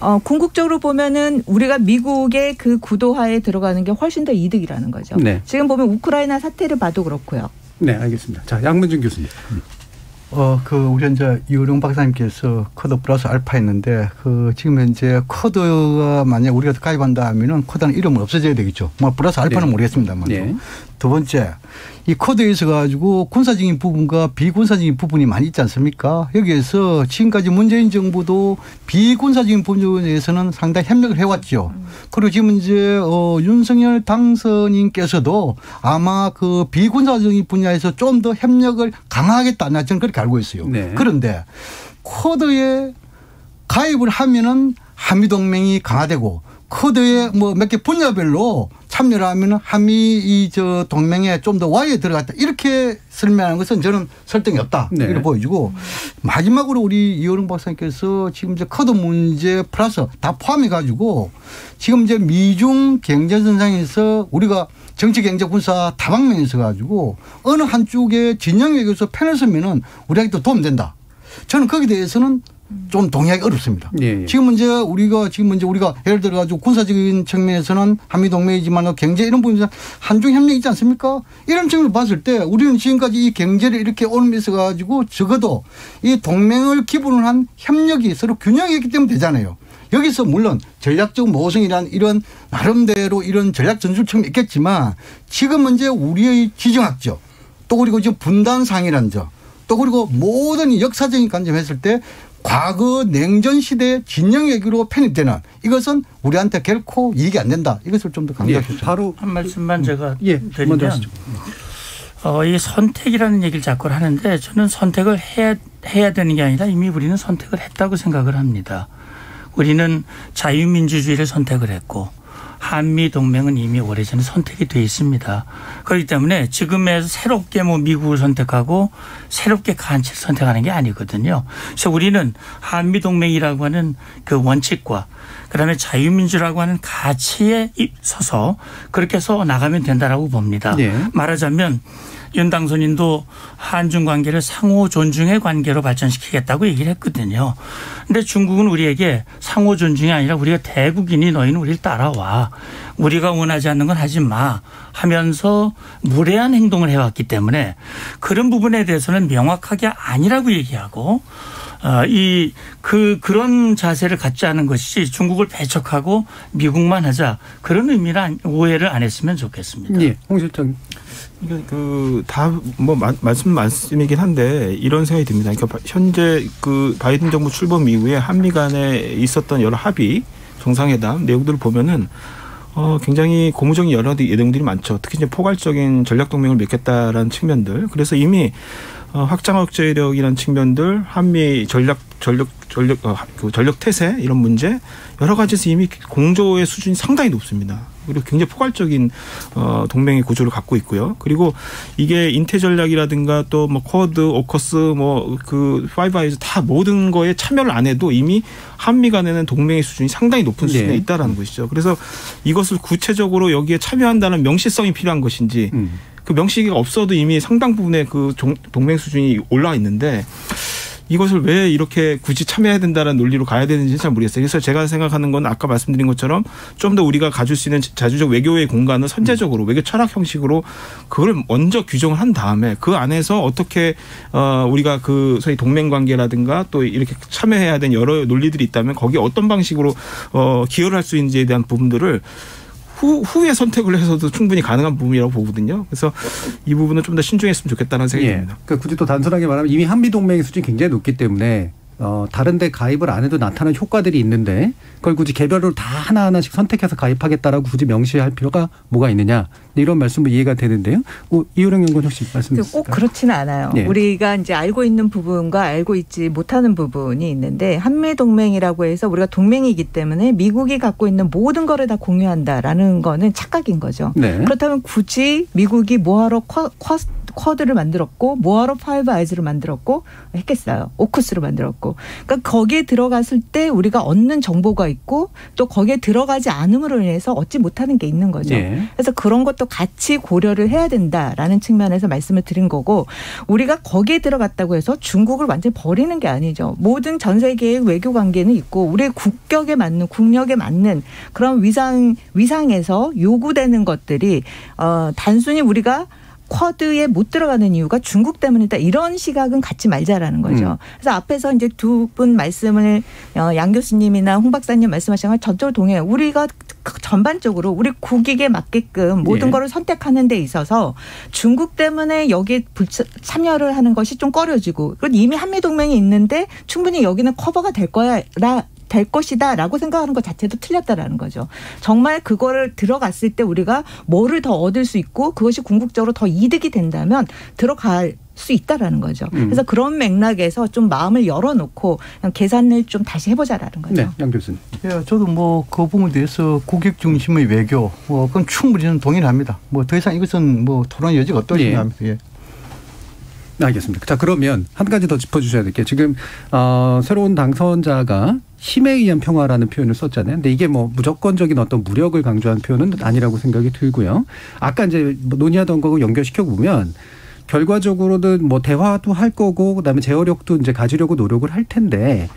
[SPEAKER 12] 어, 궁극적으로 보면은 우리가 미국의 그 구도하에 들어가는 게 훨씬 더 이득이라는 거죠.
[SPEAKER 3] 네.
[SPEAKER 12] 지금 보면 우크라이나 사태를 봐도 그렇고요.
[SPEAKER 3] 네, 알겠습니다. 자, 양문준 교수님.
[SPEAKER 9] 어, 그, 우리 이제 이호령 박사님께서 쿼드 플러스 알파 했는데, 그, 지금 현재 쿼드가 만약 우리가 가입한다 하면은 쿼드는 이름은 없어져야 되겠죠. 뭐 플러스 알파는
[SPEAKER 3] 네.
[SPEAKER 9] 모르겠습니다만.
[SPEAKER 3] 네.
[SPEAKER 9] 두 번째, 이 쿼드에 있어 가지고 군사적인 부분과 비군사적인 부분이 많이 있지 않습니까? 여기에서 지금까지 문재인 정부도 비군사적인 부분에서는 상당히 협력을 해왔죠. 그리고 지금 이제 어, 윤석열 당선인께서도 아마 그 비군사적인 분야에서 좀 더 협력을 강화하겠다. 저는 그렇게 알고 있어요.
[SPEAKER 3] 네.
[SPEAKER 9] 그런데 코드에 가입을 하면은 한미동맹이 강화되고 코드에 뭐 몇 개 분야별로 참여를 하면은 한미 이 저 동맹에 좀 더 와이에 들어갔다 이렇게 설명하는 것은 저는 설득이 없다
[SPEAKER 3] 네.
[SPEAKER 9] 이렇게 보여지고 마지막으로 우리 이호령 박사님께서 지금 이제 쿼드 문제 플러스 다 포함해 가지고 지금 이제 미중 경쟁 선상에서 우리가 정치 경제 군사 다방면에 있어 가지고 어느 한쪽에 진영에게서 편을 서면은 우리에게도 도움 된다. 저는 거기에 대해서는 좀 동의하기 어렵습니다.
[SPEAKER 3] 예, 예.
[SPEAKER 9] 지금 문제 우리가 지금 문제 우리가 예를 들어 가지고 군사적인 측면에서는 한미 동맹이지만 경제 이런 부분에서 한중 협력 있지 않습니까? 이런 측면을 봤을 때 우리는 지금까지 이 경제를 이렇게 오면서 가지고 적어도 이 동맹을 기본으로 한 협력이 서로 균형했기 때문에 되잖아요. 여기서 물론 전략적 모성이란 이런 나름대로 이런 전략 전술처럼 있겠지만 지금은 이제 우리의 지정학적 또 그리고 지금 분단상이라는 점 또 그리고 모든 이 역사적인 관점 했을 때 과거 냉전 시대 진영 외교로 편입되는 이것은 우리한테 결코 이익이 안 된다. 이것을 좀 더 강조하고 싶습니다.
[SPEAKER 3] 바로
[SPEAKER 11] 한 말씀만 제가
[SPEAKER 3] 예, 먼저
[SPEAKER 11] 드리면. 어, 이 선택이라는 얘기를 자꾸 하는데 저는 선택을 해야, 해야 되는 게 아니라 이미 우리는 선택을 했다고 생각을 합니다. 우리는 자유민주주의를 선택을 했고 한미 동맹은 이미 오래전에 선택이 돼 있습니다. 그렇기 때문에 지금에서 새롭게 뭐 미국을 선택하고 새롭게 간치를 선택하는 게 아니거든요. 그래서 우리는 한미 동맹이라고 하는 그 원칙과 그다음에 자유민주라고 하는 가치에 서서 그렇게 해서 나가면 된다라고 봅니다.
[SPEAKER 3] 네.
[SPEAKER 11] 말하자면 윤 당선인도 한중 관계를 상호 존중의 관계로 발전시키겠다고 얘기를 했거든요. 근데 중국은 우리에게 상호 존중이 아니라 우리가 대국인이 너희는 우리를 따라와. 우리가 원하지 않는 건 하지 마 하면서 무례한 행동을 해왔기 때문에 그런 부분에 대해서는 명확하게 아니라고 얘기하고 어, 이, 그, 그런 자세를 갖지 않은 것이 중국을 배척하고 미국만 하자 그런 의미를 안- 오해를 안 했으면 좋겠습니다.
[SPEAKER 3] 예, 홍 실장.
[SPEAKER 10] 그다뭐 말씀 말씀이긴 한데 이런 생각이 듭니다. 그러니까 현재 그 바이든 정부 출범 이후에 한미 간에 있었던 여러 합의 정상회담 내용들을 보면은 어 굉장히 고무적인 여러 내용들이 많죠. 특히 이제 포괄적인 전략 동맹을 맺겠다라는 측면들. 그래서 이미 어, 확장 억제력이라는 측면들, 한미 전략 전력 전력 어, 그 전력 태세 이런 문제 여러 가지에서 이미 공조의 수준이 상당히 높습니다. 그리고 굉장히 포괄적인 어, 동맹의 구조를 갖고 있고요. 그리고 이게 인태 전략이라든가 또 뭐 쿼드, 오커스, 뭐그 파이브 아이즈 다 모든 거에 참여를 안 해도 이미 한미 간에는 동맹의 수준이 상당히 높은 수준에
[SPEAKER 3] 네.
[SPEAKER 10] 있다라는 것이죠. 그래서 이것을 구체적으로 여기에 참여한다는 명시성이 필요한 것인지 그 명시가 없어도 이미 상당 부분의 그 종- 동맹 수준이 올라와 있는데 이것을 왜 이렇게 굳이 참여해야 된다는 논리로 가야 되는지 잘 모르겠어요. 그래서 제가 생각하는 건 아까 말씀드린 것처럼 좀 더 우리가 가질 수 있는 자주적 외교의 공간을 선제적으로 외교 철학 형식으로 그걸 먼저 규정을 한 다음에 그 안에서 어떻게 어 우리가 그 소위 동맹 관계라든가 또 이렇게 참여해야 되는 여러 논리들이 있다면 거기에 어떤 방식으로 어 기여를 할 수 있는지에 대한 부분들을 후, 후에 선택을 해서도 충분히 가능한 부분이라고 보거든요. 그래서 이 부분은 좀 더 신중했으면 좋겠다는 생각이
[SPEAKER 3] 예. 그러니까 굳이 또 단순하게 말하면 이미 한미 동맹의 수준이 굉장히 높기 때문에 어, 다른 데 가입을 안 해도 나타나는 효과들이 있는데 그걸 굳이 개별로 다 하나하나씩 선택해서 가입하겠다라고 굳이 명시할 필요가 뭐가 있느냐 이런 말씀도 이해가 되는데요. 어, 이효령 연구원 혹시 말씀
[SPEAKER 12] 꼭
[SPEAKER 3] 있을까요?
[SPEAKER 12] 그렇지는 않아요.
[SPEAKER 3] 예.
[SPEAKER 12] 우리가 이제 알고 있는 부분과 알고 있지 못하는 부분이 있는데 한미 동맹이라고 해서 우리가 동맹이기 때문에 미국이 갖고 있는 모든 거를 다 공유한다라는 거는 착각인 거죠.
[SPEAKER 3] 네.
[SPEAKER 12] 그렇다면 굳이 미국이 뭐하러 쿼, 쿼, 쿼드를 만들었고 뭐하러 파이브 아이즈를 만들었고 했겠어요. 오커스를 만들었고. 그러니까 거기에 들어갔을 때 우리가 얻는 정보가 있고 또 거기에 들어가지 않음으로 인해서 얻지 못하는 게 있는 거죠.
[SPEAKER 3] 예.
[SPEAKER 12] 그래서 그런 것도 같이 고려를 해야 된다라는 측면에서 말씀을 드린 거고 우리가 거기에 들어갔다고 해서 중국을 완전히 버리는 게 아니죠. 모든 전 세계의 외교 관계는 있고 우리의 국격에 맞는 국력에 맞는 그런 위상 위상에서 요구되는 것들이 어 단순히 우리가 쿼드에 못 들어가는 이유가 중국 때문이다. 이런 시각은 갖지 말자라는 거죠.
[SPEAKER 14] 음.
[SPEAKER 12] 그래서 앞에서 이제 두 분 말씀을 어, 양 교수님이나 홍 박사님 말씀하신 걸 전적으로 동의해요. 우리가 그 전반적으로 우리 국익에 맞게끔 모든
[SPEAKER 14] 예.
[SPEAKER 12] 거를 선택하는 데 있어서 중국 때문에 여기에 불- 참여를 하는 것이 좀 꺼려지고 그리고 이미 한미 동맹이 있는데 충분히 여기는 커버가 될 거야 라 될 것이다 라고 생각하는 것 자체도 틀렸다라는 거죠. 정말 그거를 들어갔을 때 우리가 뭐를 더 얻을 수 있고 그것이 궁극적으로 더 이득이 된다면 들어갈 수 있다라는 거죠.
[SPEAKER 3] 음.
[SPEAKER 12] 그래서 그런 맥락에서 좀 마음을 열어놓고 그냥 계산을 좀 다시 해보자라는 거죠.
[SPEAKER 3] 네, 양 교수님.
[SPEAKER 9] 예, 저도 뭐 그 부분에 대해서 고객 중심의 외교, 뭐 그건 충분히 저는 동의합니다. 뭐 더 이상 이것은 뭐 토론 여지가 없다고
[SPEAKER 3] 예.
[SPEAKER 9] 예.
[SPEAKER 3] 네, 알겠습니다. 자 그러면 한 가지 더 짚어주셔야 될 게 지금 어, 새로운 당선자가 힘에 의한 평화라는 표현을 썼잖아요. 근데 이게 뭐 무조건적인 어떤 무력을 강조한 표현은 아니라고 생각이 들고요. 아까 이제 뭐 논의하던 거고 연결시켜 보면 결과적으로는 뭐 대화도 할 거고 그다음에 제어력도 이제 가지려고 노력을 할 텐데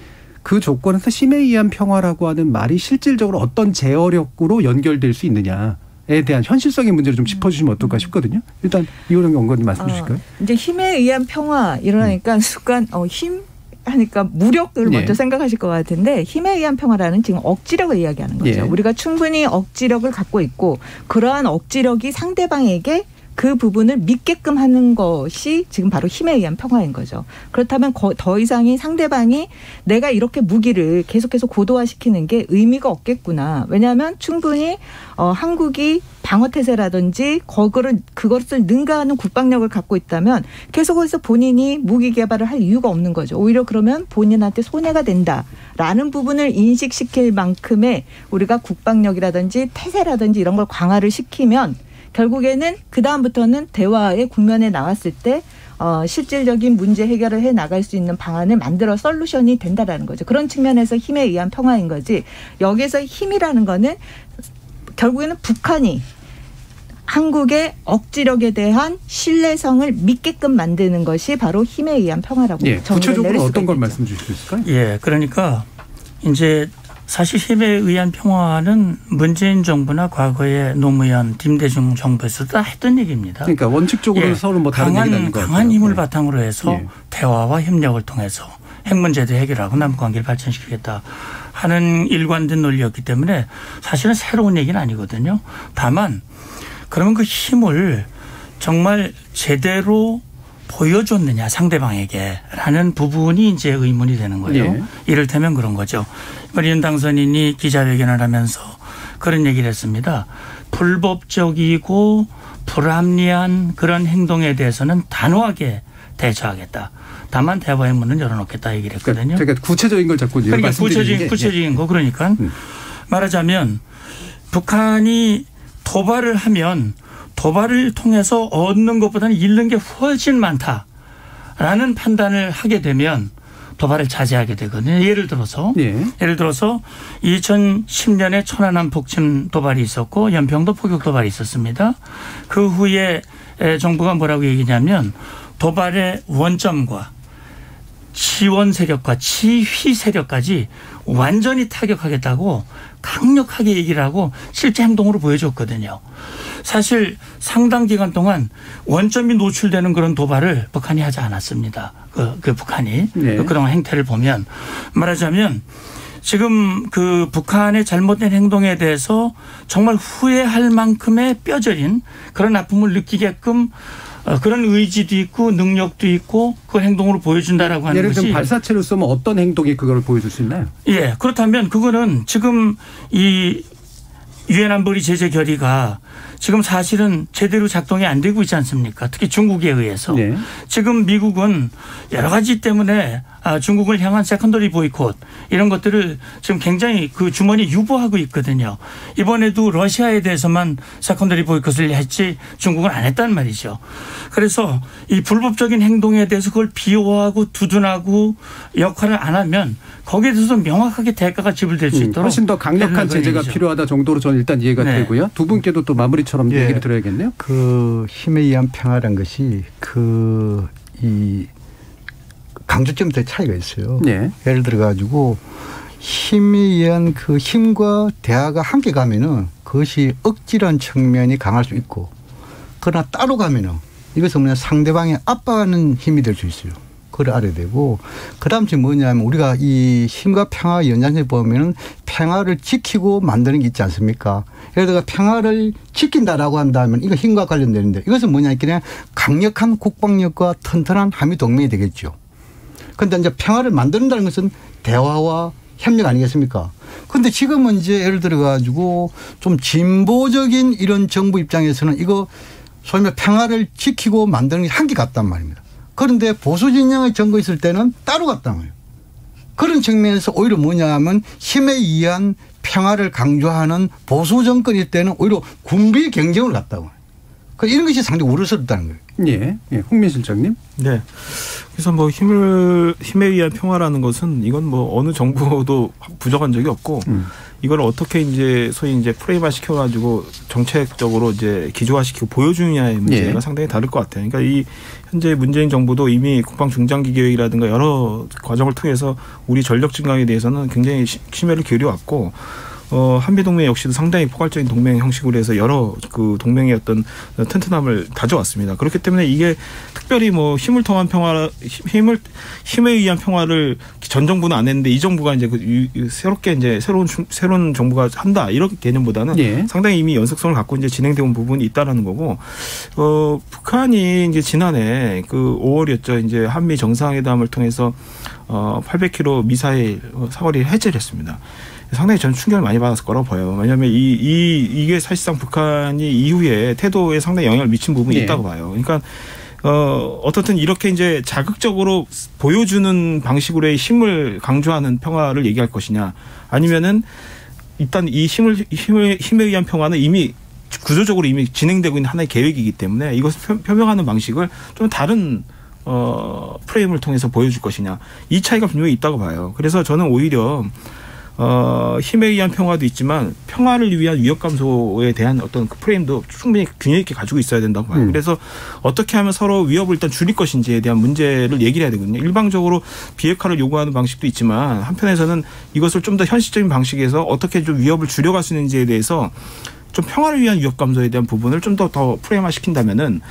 [SPEAKER 3] 그 조건에서 힘에 의한 평화라고 하는 말이 실질적으로 어떤 제어력으로 연결될 수 있느냐. 에 대한 현실성의 문제를 좀 짚어주시면 어떨까 싶거든요. 일단 이호령 연구원님 말씀 주실까요?
[SPEAKER 12] 어, 이제 힘에 의한 평화 이러니까 순간 어, 힘 하니까 무력을
[SPEAKER 3] 예.
[SPEAKER 12] 먼저 생각하실 것 같은데 힘에 의한 평화라는 지금 억지력을 이야기하는 거죠.
[SPEAKER 14] 예.
[SPEAKER 12] 우리가 충분히 억지력을 갖고 있고 그러한 억지력이 상대방에게 그 부분을 믿게끔 하는 것이 지금 바로 힘에 의한 평화인 거죠. 그렇다면 거- 더 이상이 상대방이 내가 이렇게 무기를 계속해서 고도화시키는 게 의미가 없겠구나. 왜냐하면 충분히 어, 한국이 방어 태세라든지 거그를 그것을 능가하는 국방력을 갖고 있다면 계속해서 본인이 무기 개발을 할 이유가 없는 거죠. 오히려 그러면 본인한테 손해가 된다라는 부분을 인식시킬 만큼의 우리가 국방력이라든지 태세라든지 이런 걸 강화를 시키면 결국에는 그 다음부터는 대화의 국면에 나왔을 때 어, 실질적인 문제 해결을 해 나갈 수 있는 방안을 만들어 솔루션이 된다라는 거죠. 그런 측면에서 힘에 의한 평화인 거지. 여기서 힘이라는 거는 결국에는 북한이 한국의 억지력에 대한 신뢰성을 믿게끔 만드는 것이 바로 힘에 의한 평화라고
[SPEAKER 3] 예, 구체적으로
[SPEAKER 12] 내릴 수가
[SPEAKER 3] 어떤 걸
[SPEAKER 12] 있겠죠.
[SPEAKER 3] 말씀 주실 수 있을까요?
[SPEAKER 11] 예, 그러니까 이제 사실 힘에 의한 평화는 문재인 정부나 과거에 노무현, 김대중 정부에서 다 했던 얘기입니다.
[SPEAKER 3] 그러니까 원칙적으로 서로 뭐 다른
[SPEAKER 11] 강한, 강한. 힘을
[SPEAKER 3] 네.
[SPEAKER 11] 바탕으로 해서
[SPEAKER 3] 예.
[SPEAKER 11] 대화와 협력을 통해서 핵 문제도 해결하고 남북 관계를 발전시키겠다 하는 일관된 논리였기 때문에 사실은 새로운 얘기는 아니거든요. 다만 그러면 그 힘을 정말 제대로 보여줬느냐 상대방에게라는 부분이 이제 의문이 되는 거예요.
[SPEAKER 14] 예.
[SPEAKER 11] 이를테면 그런 거죠. 이번 당선인이 기자회견을 하면서 그런 얘기를 했습니다. 불법적이고 불합리한 그런 행동에 대해서는 단호하게 대처하겠다. 다만 대화의 문은 열어놓겠다 얘기를 했거든요.
[SPEAKER 3] 그러니까 구체적인 걸 자꾸
[SPEAKER 11] 그러니까 구체적인
[SPEAKER 3] 게, 음.
[SPEAKER 11] 구체적인 거 그러니까 말하자면 북한이 도발을 하면 도발을 통해서 얻는 것보다는 잃는 게 훨씬 많다라는 판단을 하게 되면 도발을 자제하게 되거든요. 예를 들어서
[SPEAKER 3] 예.
[SPEAKER 11] 예를 들어서 2010년에 천안함 폭침 도발이 있었고 연평도 포격 도발이 있었습니다. 그 후에 에, 정부가 뭐라고 얘기냐면 도발의 원점과 지원 세력과 지휘 세력까지 완전히 타격하겠다고 강력하게 얘기를 하고 실제 행동으로 보여줬거든요. 사실 상당 기간 동안 원점이 노출되는 그런 도발을 북한이 하지 않았습니다. 그, 그 북한이 네. 그동안 행태를 보면 말하자면 지금 그 북한의 잘못된 행동에 대해서 정말 후회할 만큼의 뼈저린 그런 아픔을 느끼게끔 어, 그런 의지도 있고 능력도 있고 그 행동으로 보여준다라고 하는
[SPEAKER 3] 예를
[SPEAKER 11] 것이
[SPEAKER 3] 예를 들면 발사체를 쏘면 어떤 행동이 그걸 보여줄 수 있나요?
[SPEAKER 11] 예 그렇다면 그거는 지금 이 유엔 안보리 제재 결의가 지금 사실은 제대로 작동이 안 되고 있지 않습니까? 특히 중국에 의해서. 네. 지금 미국은 여러 가지 때문에 아, 중국을 향한 secondary 보이콧 이런 것들을 지금 굉장히 그 주머니 유보하고 있거든요. 이번에도 러시아에 대해서만 secondary 보이콧을 했지 중국은 안 했단 말이죠. 그래서 이 불법적인 행동에 대해서 그걸 비호하고 두둔하고 역할을 안 하면 거기에 대해서 명확하게 대가가 지불될 수 음, 있도록
[SPEAKER 3] 훨씬 더 강력한 제재가 필요하다 정도로 저는 일단 이해가 네. 되고요. 두 분께도 또 마무리 처럼 예. 얘기를 들어야겠네요.
[SPEAKER 9] 그 힘에 의한 평화란 것이 그 이 강조점에 차이가 있어요. 네. 예를 들어 가지고 힘에 의한 그 힘과 대화가 함께 가면은 그것이 억지란 측면이 강할 수 있고 그러나 따로 가면은 이것은 뭐냐 상대방의 압박하는 힘이 될 수 있어요. 그걸 알아야 되고 그다음 지 뭐냐면 우리가 이 힘과 평화 연장에 보면은 평화를 지키고 만드는 게 있지 않습니까? 예를 들어 평화를 지킨다라고 한다면 이거 힘과 관련되는데 이것은 뭐냐 그냥 강력한 국방력과 튼튼한 한미 동맹이 되겠죠. 그런데 이제 평화를 만든다는 것은 대화와 협력 아니겠습니까? 근데 지금은 이제 예를 들어 가지고 좀 진보적인 이런 정부 입장에서는 이거 소위 말 평화를 지키고 만드는 게 한계 같단 말입니다. 그런데 보수 진영의 정부 있을 때는 따로 갔단 말이에요. 그런 측면에서 오히려 뭐냐 하면 힘에 의한 평화를 강조하는 보수 정권일 때는 오히려 군비 경쟁을 갔다고. 그 이런 것이 상당히 우려스럽다는 거예요.
[SPEAKER 3] 예. 예. 홍민 실장님.
[SPEAKER 10] 네. 그래서 뭐 힘을 힘에 의한 평화라는 것은 이건 뭐 어느 정부도 부정한 적이 없고 음. 이걸 어떻게 이제 소위 이제 프레임화 시켜가지고 정책적으로 이제 기조화시키고 보여주느냐의 문제가 예. 상당히 다를 것 같아요. 그러니까 이 현재 문재인 정부도 이미 국방 중장기 계획이라든가 여러 과정을 통해서 우리 전력 증강에 대해서는 굉장히 심혈을 기울여 왔고 어, 한미 동맹 역시도 상당히 포괄적인 동맹 형식으로 해서 여러 그 동맹의 어떤 튼튼함을 다져왔습니다. 그렇기 때문에 이게 특별히 뭐 힘을 통한 평화, 힘을, 힘에 의한 평화를 전 정부는 안 했는데 이 정부가 이제 그 새롭게 이제 새로운, 새로운 정부가 한다 이런 개념보다는 예. 상당히 이미 연속성을 갖고 이제 진행되어 온 부분이 있다라는 거고, 어, 북한이 이제 지난해 그 5월이었죠. 이제 한미 정상회담을 통해서 어, 800km 미사일 사거리 해제를 했습니다. 상당히 저는 충격을 많이 받았을 거라고 보여요. 왜냐하면 이, 이, 이게 사실상 북한이 이후에 태도에 상당히 영향을 미친 부분이 네. 있다고 봐요. 그러니까 어, 어떻든 이렇게 이제 자극적으로 보여주는 방식으로의 힘을 강조하는 평화를 얘기할 것이냐 아니면은 일단 이 힘을, 힘을, 힘에 의한 평화는 이미 구조적으로 이미 진행되고 있는 하나의 계획이기 때문에 이것을 표명하는 방식을 좀 다른 어, 프레임을 통해서 보여줄 것이냐. 이 차이가 분명히 있다고 봐요. 그래서 저는 오히려 어, 힘에 의한 평화도 있지만 평화를 위한 위협 감소에 대한 어떤 그 프레임도 충분히 균형 있게 가지고 있어야 된다고 봐요. 음. 그래서 어떻게 하면 서로 위협을 일단 줄일 것인지에 대한 문제를 얘기를 해야 되거든요. 일방적으로 비핵화를 요구하는 방식도 있지만 한편에서는 이것을 좀 더 현실적인 방식에서 어떻게 좀 위협을 줄여갈 수 있는지에 대해서 좀 평화를 위한 위협 감소에 대한 부분을 좀 더 더 프레임화 시킨다면은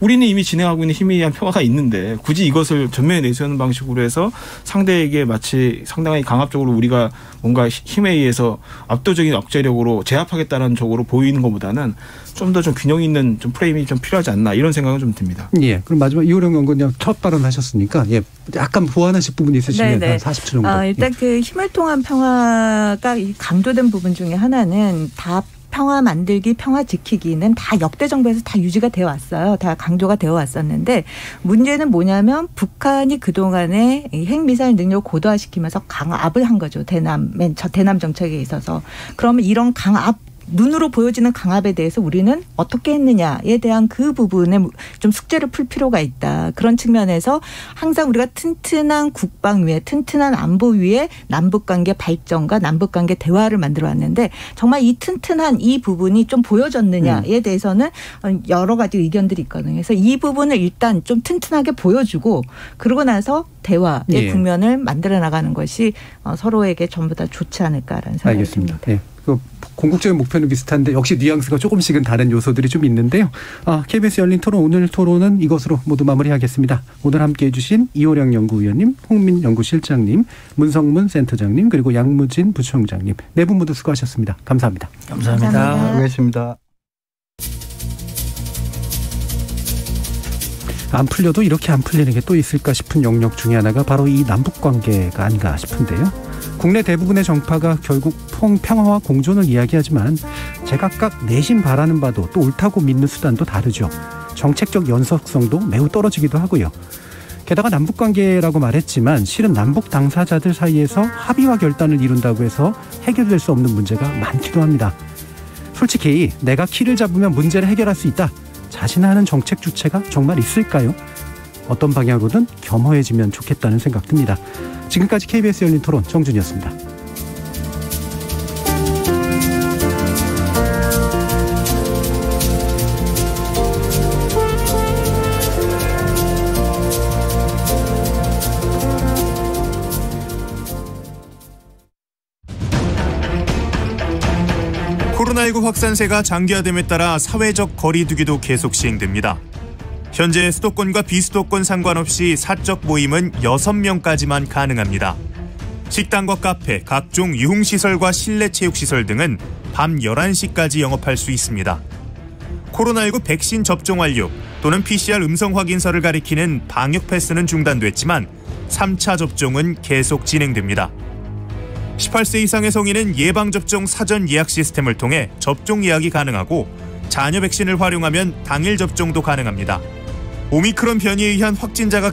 [SPEAKER 10] 우리는 이미 진행하고 있는 힘에 의한 평화가 있는데 굳이 이것을 전면에 내세우는 방식으로 해서 상대에게 마치 상당히 강압적으로 우리가 뭔가 힘에 의해서 압도적인 억제력으로 제압하겠다는 쪽으로 보이는 것보다는 좀 더좀 좀 균형 있는 좀 프레임이 좀 필요하지 않나 이런 생각은 좀 듭니다.
[SPEAKER 3] 예. 그럼 마지막 이호령 연구원님 첫 발언 하셨으니까 예. 약간 보완하실 부분이 있으시면 네네. 한 40초 정도.
[SPEAKER 12] 아, 일단 예. 그 힘을 통한 평화가 강조된 부분 중에 하나는 다 평화 만들기, 평화 지키기는 다 역대 정부에서 다 유지가 되어 왔어요. 다 강조가 되어 왔었는데 문제는 뭐냐면 북한이 그동안에 핵미사일 능력 고도화시키면서 강압을 한 거죠. 대남, 맨 저 대남 정책에 있어서. 그러면 이런 강압 눈으로 보여지는 강압에 대해서 우리는 어떻게 했느냐에 대한 그 부분에 좀 숙제를 풀 필요가 있다. 그런 측면에서 항상 우리가 튼튼한 국방 위에 튼튼한 안보 위에 남북 관계 발전과 남북 관계 대화를 만들어 왔는데 정말 이 튼튼한 이 부분이 좀 보여졌느냐에 대해서는 여러 가지 의견들이 있거든요. 그래서 이 부분을 일단 좀 튼튼하게 보여주고 그러고 나서 대화의
[SPEAKER 3] 예.
[SPEAKER 12] 국면을 만들어 나가는 것이 어, 서로에게 전부 다 좋지 않을까라는 생각이. 듭니다.
[SPEAKER 3] 예. 그 궁극적인 목표는 비슷한데 역시 뉘앙스가 조금씩은 다른 요소들이 좀 있는데요. 아, KBS 열린 토론 오늘 토론은 이것으로 모두 마무리하겠습니다. 오늘 함께해 주신 이호령 연구위원님, 홍민 연구실장님, 문성문 센터장님 그리고 양무진 부총장님 네 분 모두 수고하셨습니다. 감사합니다.
[SPEAKER 11] 감사합니다.
[SPEAKER 9] 수고했습니다.
[SPEAKER 3] 안 풀려도 이렇게 안 풀리는 게 또 있을까 싶은 영역 중에 하나가 바로 이 남북 관계가 아닌가 싶은데요. 국내 대부분의 정파가 결국 평, 평화와 공존을 이야기하지만 제각각 내심 바라는 바도 또 옳다고 믿는 수단도 다르죠. 정책적 연속성도 매우 떨어지기도 하고요. 게다가 남북 관계라고 말했지만 실은 남북 당사자들 사이에서 합의와 결단을 이룬다고 해서 해결될 수 없는 문제가 많기도 합니다. 솔직히 내가 키를 잡으면 문제를 해결할 수 있다. 자신하는 정책 주체가 정말 있을까요? 어떤 방향으로든 겸허해지면 좋겠다는 생각 듭니다. 지금까지 KBS 열린 토론 정준이었습니다.
[SPEAKER 14] 코로나19 확산세가 장기화됨에 따라 사회적 거리두기도 계속 시행됩니다. 현재 수도권과 비수도권 상관없이 사적 모임은 6명까지만 가능합니다. 식당과 카페, 각종 유흥시설과 실내 체육시설 등은 밤 11시까지 영업할 수 있습니다. 코로나19 백신 접종 완료 또는 PCR 음성 확인서를 가리키는 방역 패스는 중단됐지만 3차 접종은 계속 진행됩니다. 18세 이상의 성인은 예방접종 사전 예약 시스템을 통해 접종 예약이 가능하고 자녀 백신을 활용하면 당일 접종도 가능합니다. 오미크론 변이에 의한 확진자가